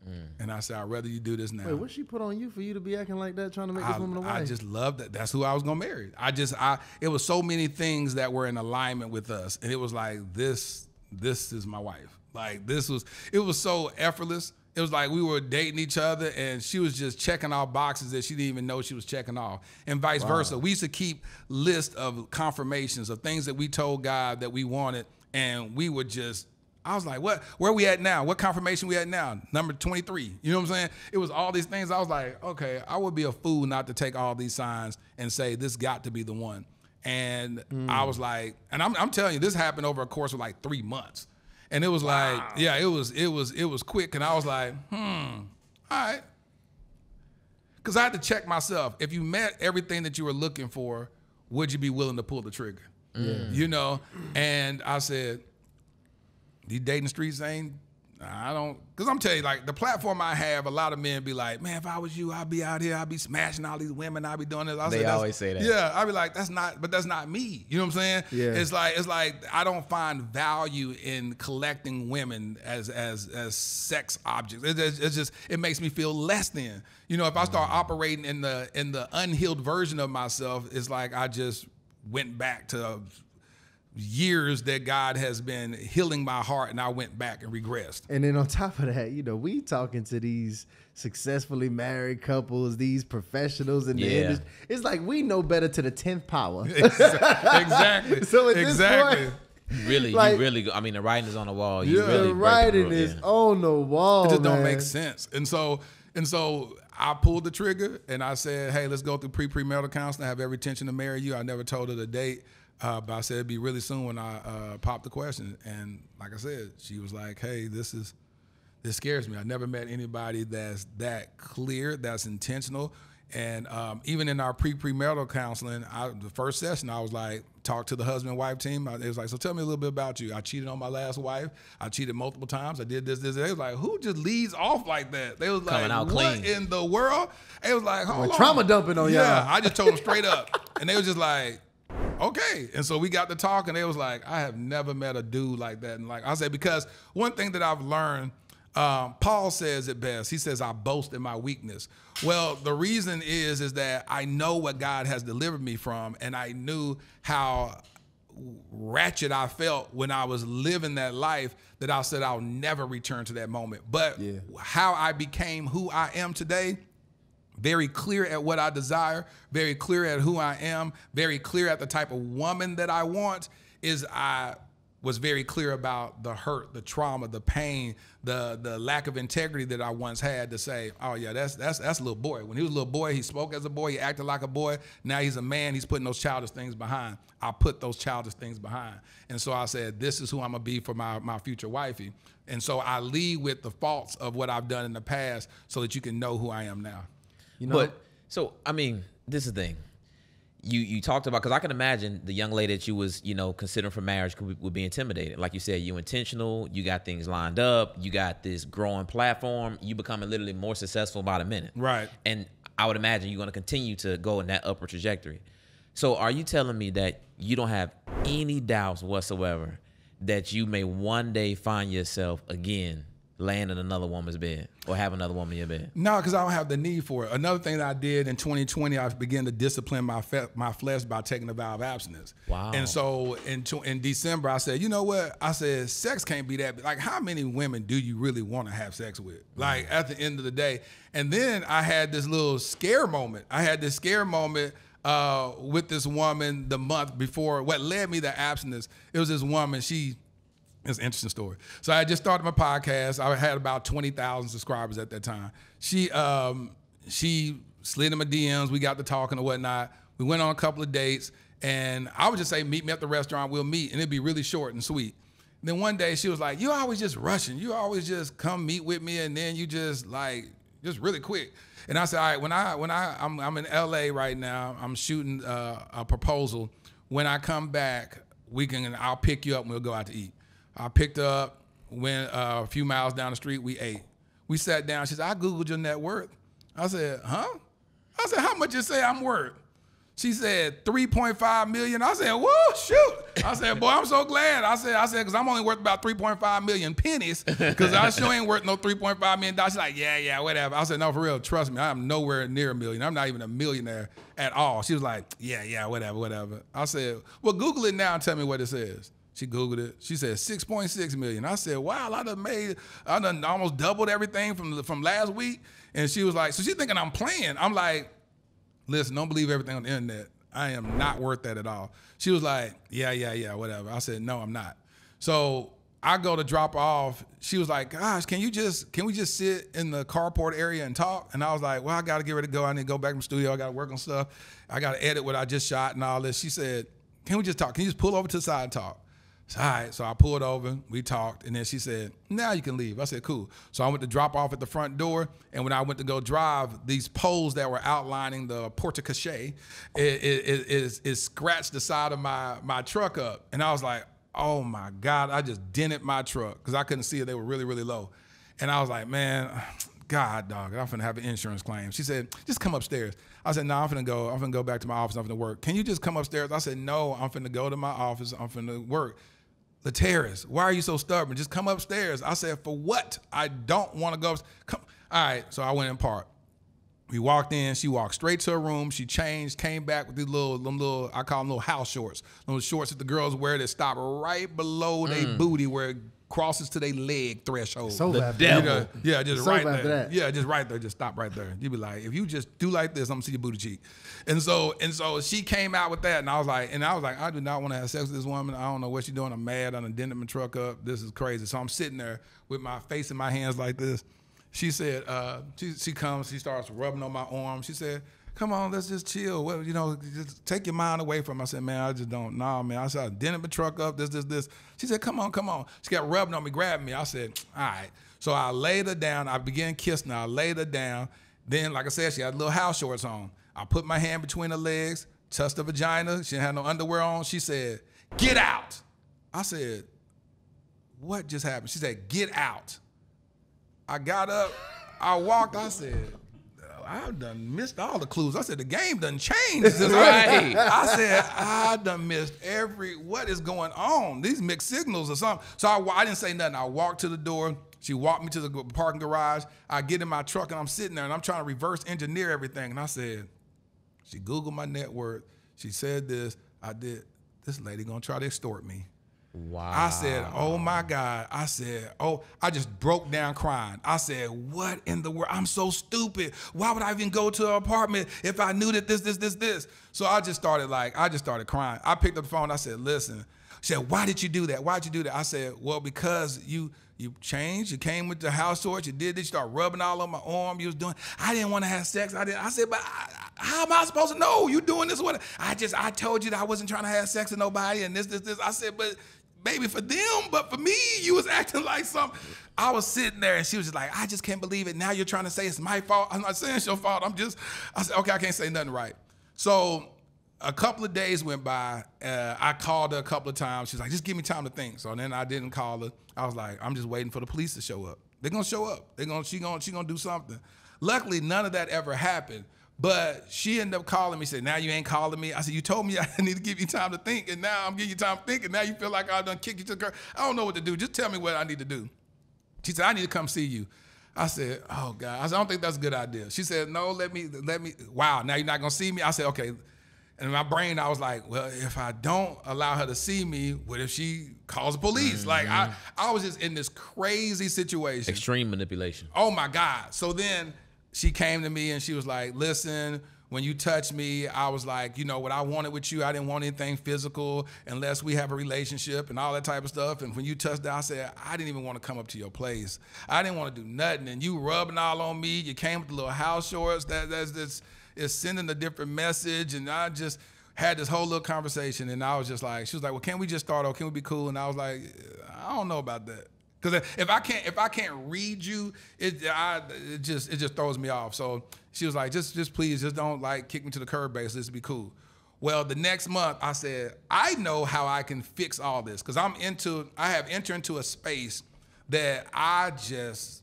Mm. And I said, I'd rather you do this now. Wait, what she put on you for you to be acting like that, trying to make this I, woman a wife? I just loved that. That's who I was gonna marry. I just, I, it was so many things that were in alignment with us, and it was like this, this is my wife. Like this was, it was so effortless. It was like we were dating each other, and she was just checking off boxes that she didn't even know she was checking off, and vice versa. We used to keep lists of confirmations of things that we told God that we wanted, and we would just I was like, what? Where we at now? What confirmation we at now? Number 23. You know what I'm saying? It was all these things. I was like, okay, I would be a fool not to take all these signs and say this got to be the one. And I mm. was like, and I'm, I'm telling you, this happened over a course of like three months. And it was like, yeah, it was, it was, it was quick. And I was like, hmm, all right. Cause I had to check myself. If you met everything that you were looking for, would you be willing to pull the trigger? You know, and I said, these dating streets ain't. I don't, cause I'm telling you, like the platform I have, a lot of men be like, man, if I was you, I'd be out here, I'd be smashing all these women, I'd be doing this. I They said, always say that. Yeah, I'd be like, that's not, but that's not me. You know what I'm saying? Yeah. It's like, it's like I don't find value in collecting women as as as sex objects. It, it's, it's just, it makes me feel less than. You know, if I start mm-hmm. operating in the in the unhealed version of myself, it's like I just went back to years that God has been healing my heart, and I went back and regressed. And then on top of that, you know, we talking to these successfully married couples, these professionals in the Yeah. industry. It's like we know better to the tenth power. exactly. So at this exactly. point- Really, Like- you really. I mean, the writing is on the wall. You Yeah. really the break the writing is yeah. on the wall. it just don't make sense. And so and so I pulled the trigger and I said, hey, let's go through pre premarital counseling. I have every intention to marry you. I never told her the date, uh, but I said it'd be really soon when I uh, popped the question. And like I said, she was like, hey, this is this scares me. I never met anybody that's that clear, that's intentional. And um, even in our pre premarital counseling, I, the first session, I was like, talk to the husband wife team. I, it was like, so tell me a little bit about you. I cheated on my last wife. I cheated multiple times. I did this, this. They was like, who just leads off like that? They was like, Coming out what clean. in the world? It was like, hold Well, on. trauma dumping on yeah, y'all. I just told them straight up, and they was just like, okay. And so we got to talk, and they was like, I have never met a dude like that. And like I said, because one thing that I've learned, um, Paul says it best. He says, I boast in my weakness. Well, the reason is, is that I know what God has delivered me from, and I knew how ratchet I felt when I was living that life that I said I'll never return to that moment. But Yeah. how I became who I am today, very clear at what I desire, very clear at who I am, very clear at the type of woman that I want, is I was very clear about the hurt, the trauma, the pain, the the lack of integrity that I once had to say, oh yeah, that's that's that's a little boy. When he was a little boy, he spoke as a boy, he acted like a boy. Now he's a man, he's putting those childish things behind. I put those childish things behind. And so I said, this is who I'm gonna be for my my future wifey. And so I lead with the faults of what I've done in the past so that you can know who I am now. You know, But so I mean, this is the thing. You you talked about because I can imagine the young lady that you was you know considering for marriage could, be- would be intimidated. Like you said, you intentional. You got things lined up. You got this growing platform. You becoming literally more successful by the minute. Right. And I would imagine you're going to continue to go in that upper trajectory. So are you telling me that you don't have any doubts whatsoever that you may one day find yourself again laying in another woman's bed or have another woman in your bed? No, because I don't have the need for it. Another thing that I did in 2020, I began to discipline my fe- my flesh by taking a vow of abstinence. Wow. And so in tw- in December, I said, you know what? I said, sex can't be that. Like, how many women do you really want to have sex with? Like at the end of the day. And then I had this little scare moment. I had this scare moment uh, with this woman the month before. What led me to abstinence? It was this woman. She it's an interesting story. So I just started my podcast. I had about twenty thousand subscribers at that time. She um she slid in my DMs. We got to talking and whatnot. We went on a couple of dates, and I would just say, "Meet me at the restaurant. We'll meet," and it'd be really short and sweet. And then one day she was like, "You always just rushing. You always just come meet with me, and then you just like just really quick." And I said, "All right, when I when I I'm, I'm in LA right now. I'm shooting uh, a proposal. When I come back, we can I'll pick you up and we'll go out to eat." I picked up, went uh, a few miles down the street, we ate. We sat down. She said, I Googled your net worth. I said, huh? I said, how much you say I'm worth? She said, 3.5 million. I said, whoa, shoot. I said, boy, I'm so glad. I said, I said, because I'm only worth about 3.5 million pennies, because I sure ain't worth no 3.5 million dollars. She's like, yeah, yeah, whatever. I said, no, for real, trust me, I'm nowhere near a million. I'm not even a millionaire at all. She was like, yeah, yeah, whatever, whatever. I said, well, Google it now and tell me what it says. She Googled it. She said 6.6 million. I said, wow, I done made, I done almost doubled everything from from last week. And she was like, so she's thinking I'm playing. I'm like, listen, don't believe everything on the internet. I am not worth that at all. She was like, yeah, yeah, yeah, whatever. I said, no, I'm not. So I go to drop off. She was like, gosh, can you just, can we just sit in the carport area and talk? And I was like, well, I got to get ready to go. I need to go back from the studio. I got to work on stuff. I got to edit what I just shot and all this. She said, can we just talk? Can you just pull over to the side and talk? So, all right, so I pulled over, we talked, and then she said, now you can leave. I said, cool. So I went to drop off at the front door, and when I went to go drive, these poles that were outlining the porte cochere, it, it, it, it, scratched the side of my, my truck up. And I was like, oh my God, I just dented my truck because I couldn't see it. They were really, really low. And I was like, man, God, dog, I'm finna have an insurance claim. She said, just come upstairs. I said, no, I'm finna go. I'm finna go back to my office. I'm finna work. Can you just come upstairs? I said, no, I'm finna go to my office. I'm finna work. Laterras, why are you so stubborn? Just come upstairs. I said, for what? I don't want to go. Come. All right, so I went in park. We walked in. She walked straight to her room. She changed, came back with these little, them little, I call them little house shorts. Those shorts that the girls wear that stop right below their mm. booty where it crosses to their leg threshold. So The bad. devil. You know, yeah, just So right bad there. that. Yeah, just right there. Just stop right there. You'd be like, if you just do like this, I'm gonna see your booty cheek. And so, and so she came out with that, and I was like, and I was like, I do not want to have sex with this woman. I don't know what she's doing. I'm mad. I done dented my truck up. This is crazy. So I'm sitting there with my face in my hands like this. She said, uh, she she comes, she starts rubbing on my arm. She said. Come on, let's just chill. Well, you know, just take your mind away from. It. I said, man, I just don't. Nah, man. I said, I dented my truck up. This, this, this. She said, come on, come on. She got rubbing on me, grabbing me. I said, all right. So I laid her down. I began kissing her. I laid her down. Then, like I said, she had little house shorts on. I put my hand between her legs, touched her vagina. She didn't no underwear on. She said, get out. I said, what just happened? She said, get out. I got up. I walked. I said, I done missed all the clues. I said, the game done changed. Right. I said, I done missed every, what is going on? These mixed signals or something. So I, I didn't say nothing. I walked to the door. She walked me to the parking garage. I get in my truck and I'm sitting there and I'm trying to reverse engineer everything. And I said, she Googled my net worth. She said this. I did. This lady gonna try to extort me. Wow. I said, "Oh my God!" I said, "Oh!" I just broke down crying. I said, "What in the world? I'm so stupid. Why would I even go to an apartment if I knew that this, this, this, this?" So I just started like, I just started crying. I picked up the phone. I said, "Listen." She said, "Why did you do that? Why'd you do that?" I said, "Well, because you." You changed. You came with the house shorts. You did this. You started rubbing all on my arm. You was doing. I didn't want to have sex. I didn't. I said, but I, how am I supposed to know you doing this? What? I just. I told you that I wasn't trying to have sex with nobody. And this, this, this. I said, but maybe for them, but for me, you was acting like something. I was sitting there and she was just like, I just can't believe it. Now you're trying to say it's my fault. I'm not saying it's your fault. I'm just, I said, okay, I can't say nothing right. So a couple of days went by. Uh, I called her a couple of times. She's like, just give me time to think. So then I didn't call her. I was like, I'm just waiting for the police to show up. They're gonna show up. They're gonna, she gonna, she gonna do something. Luckily, none of that ever happened. But she ended up calling me, said, Now you ain't calling me. I said, You told me I need to give you time to think, and now I'm giving you time to think, and now you feel like I done kicked you to the curb. I don't know what to do. Just tell me what I need to do. She said, I need to come see you. I said, Oh God. I said, I don't think that's a good idea. She said, No, let me, let me, wow, now you're not gonna see me. I said, Okay. And in my brain, I was like, well, if I don't allow her to see me, what if she calls the police? Like I, mm-hmm. I was just in this crazy situation. Extreme manipulation. Oh my God. So then she came to me and she was like, listen, when you touched me, I was like, you know, what I wanted with you, I didn't want anything physical unless we have a relationship and all that type of stuff. And when you touched I said, I didn't even want to come up to your place. I didn't want to do nothing. And you rubbing all on me. You came with the little house shorts. That that's this is sending a different message. And I just had this whole little conversation. And I was just like, she was like, well, can we just start? Or can we be cool? And I was like, I don't know about that. Because if I can't if I can't read you, it I, it just it just throws me off. So she was like, just just please just don't like kick me to the curb base. This would be cool. Well, the next month I said I know how I can fix all this because I'm into I have entered into a space that I just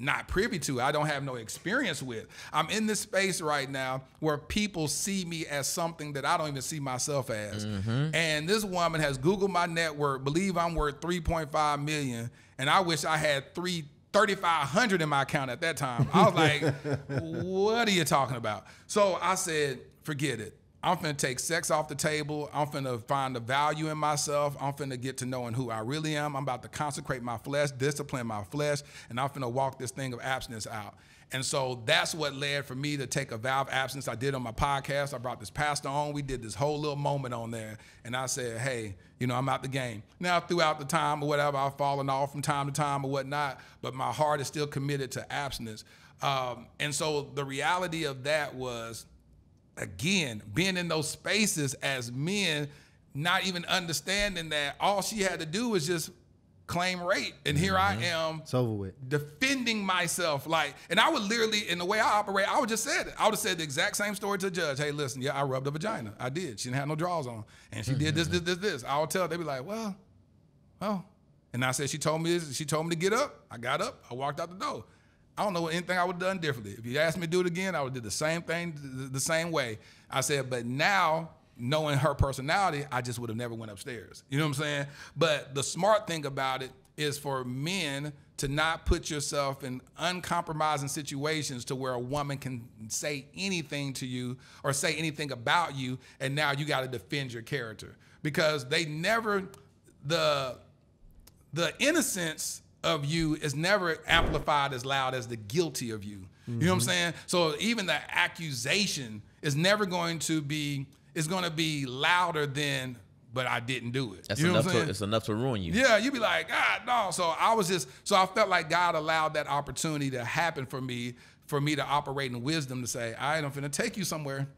not privy to. I don't have no experience with. I'm in this space right now where people see me as something that I don't even see myself as. Mm-hmm. And this woman has Googled my network, believe I'm worth 3.5 million, and I wish I had three. 3500 in my account at that time. I was like, what are you talking about? So I said, forget it. I'm finna take sex off the table. I'm finna find the value in myself. I'm finna get to knowing who I really am. I'm about to consecrate my flesh, discipline my flesh, and I'm finna walk this thing of abstinence out. And so that's what led for me to take a vow of abstinence. I did on my podcast. I brought this pastor on. We did this whole little moment on there. And I said, hey, you know, I'm out the game. Now, throughout the time or whatever, I've fallen off from time to time or whatnot, but my heart is still committed to abstinence. Um, and so the reality of that was again, being in those spaces as men, not even understanding that all she had to do was just claim rape. And here I Mm-hmm. am It's over with. defending myself. Like, and I would literally, in the way I operate, I would just say it. I would have said the exact same story to the judge. Hey, listen, yeah, I rubbed a vagina. I did. She didn't have no drawers on. And she did this, this, this, this. I would tell, they'd be like, well, oh. And I said, she told me this, she told me to get up. I got up, I walked out the door. I don't know anything I would have done differently. If you asked me to do it again, I would do the same thing the, same way. I said, but now knowing her personality, I just would have never went upstairs. You know what I'm saying? But the smart thing about it is for men to not put yourself in uncompromising situations to where a woman can say anything to you or say anything about you and now you got to defend your character because they never the the innocence of you is never amplified as loud as the guilty of you. You know what I'm mm-hmm. saying? So even the accusation is never going to be is going to be louder than but I didn't do it. That's you know enough what I'm to saying? it's enough to ruin you. Yeah, you'd be like, God, no. So I was just, so I felt like God allowed that opportunity to happen for me, for me to operate in wisdom to say, all right, I'm going to take you somewhere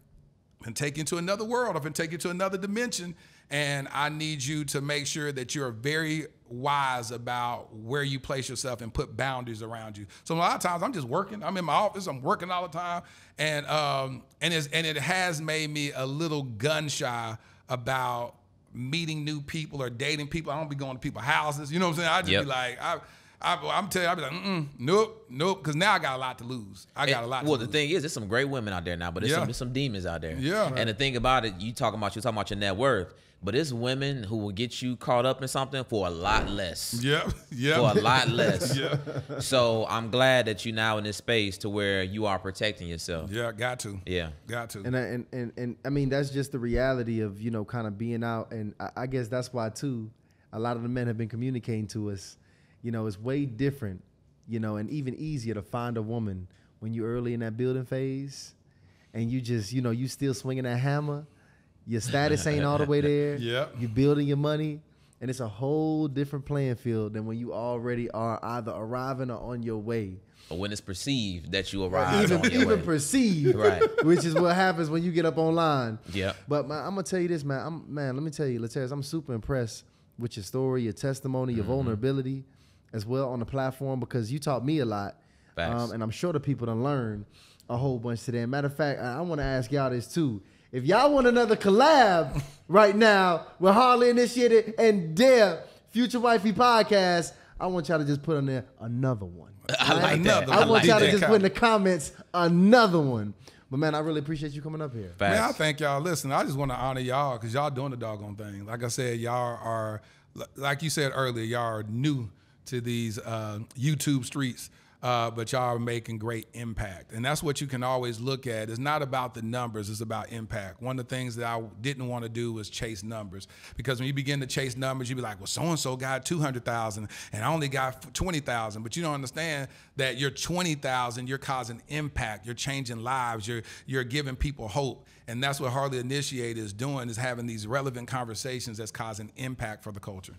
and take you to another world. I'm finna take you to another dimension. And I need you to make sure that you're very wise about where you place yourself and put boundaries around you. So a lot of times I'm just working. I'm in my office. I'm working all the time, and um, and it's, and it has made me a little gun shy about meeting new people or dating people. I don't be going to people's houses. You know what I'm saying? I just Yep. be like, I, I, I'm telling you, I be like, Mm-mm, nope, nope, because now I got a lot to lose. I got a lot. Well, to the lose. thing is, there's some great women out there now, but there's, Yeah. some, there's some demons out there. Yeah. And the thing about it, you talking about you talking about your net worth, but it's women who will get you caught up in something for a lot less. Yep, yep. For a lot less. Yeah. So I'm glad that you now in this space to where you are protecting yourself. Yeah, got to. Yeah. Got to. And, I- and and and I mean that's just the reality of you know kind of being out, and I, I guess that's why too. A lot of the men have been communicating to us. You know, it's way different. You know, and even easier to find a woman when you're early in that building phase, and you just you know you still swinging that hammer. Your status ain't all the way there. Yep. You're building your money, and it's a whole different playing field than when you already are either arriving or on your way. Or when it's perceived that you arrived even on your even way. perceived, Right. Which is what happens when you get up online. Yeah. But man, I'm gonna tell you this, man. I'm man. Let me tell you, Laterras, I'm super impressed with your story, your testimony, Mm-hmm. your vulnerability, as well on the platform because you taught me a lot, Facts. um, and I'm sure the people done learn a whole bunch today. Matter of fact, I, I want to ask y'all this too. If y'all want another collab right now with Hardly Initiated and Dear Future Wifey podcast, I want y'all to just put on there another one. I like that. Another I one. want y'all to just Khaled. put in the comments another one. But man, I really appreciate you coming up here. Facts. Man, I thank y'all. Listen, I just want to honor y'all because y'all doing the doggone thing. Like I said, y'all are, like you said earlier, y'all are new to these uh, YouTube streets, uh, but y'all are making great impact. And that's what you can always look at. It's not about the numbers, it's about impact. One of the things that I didn't want to do was chase numbers because when you begin to chase numbers, you be like, well, so and so got 200,000 and I only got 20,000. But you don't understand that you're 20,000, you're causing impact, you're changing lives, you're, you're giving people hope. And that's what Hardly Initiated is doing, is having these relevant conversations that's causing impact for the culture.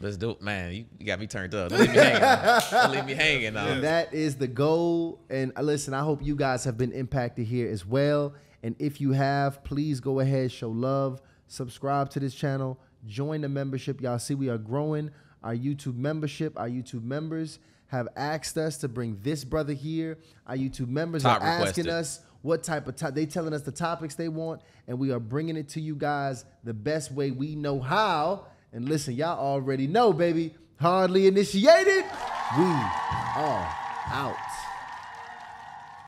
Let's do it, man. You, you got me turned up. Don't leave me hanging. Don't leave me hanging now. And that is the goal. And uh, listen, I hope you guys have been impacted here as well. And if you have, please go ahead, show love, subscribe to this channel, join the membership. Y'all see we are growing our YouTube membership. Our YouTube members have asked us to bring this brother here. Our YouTube members Top are asking us what type of top they telling us the topics they want, and we are bringing it to you guys the best way we know how. And listen, y'all already know, baby. Hardly initiated. We are out.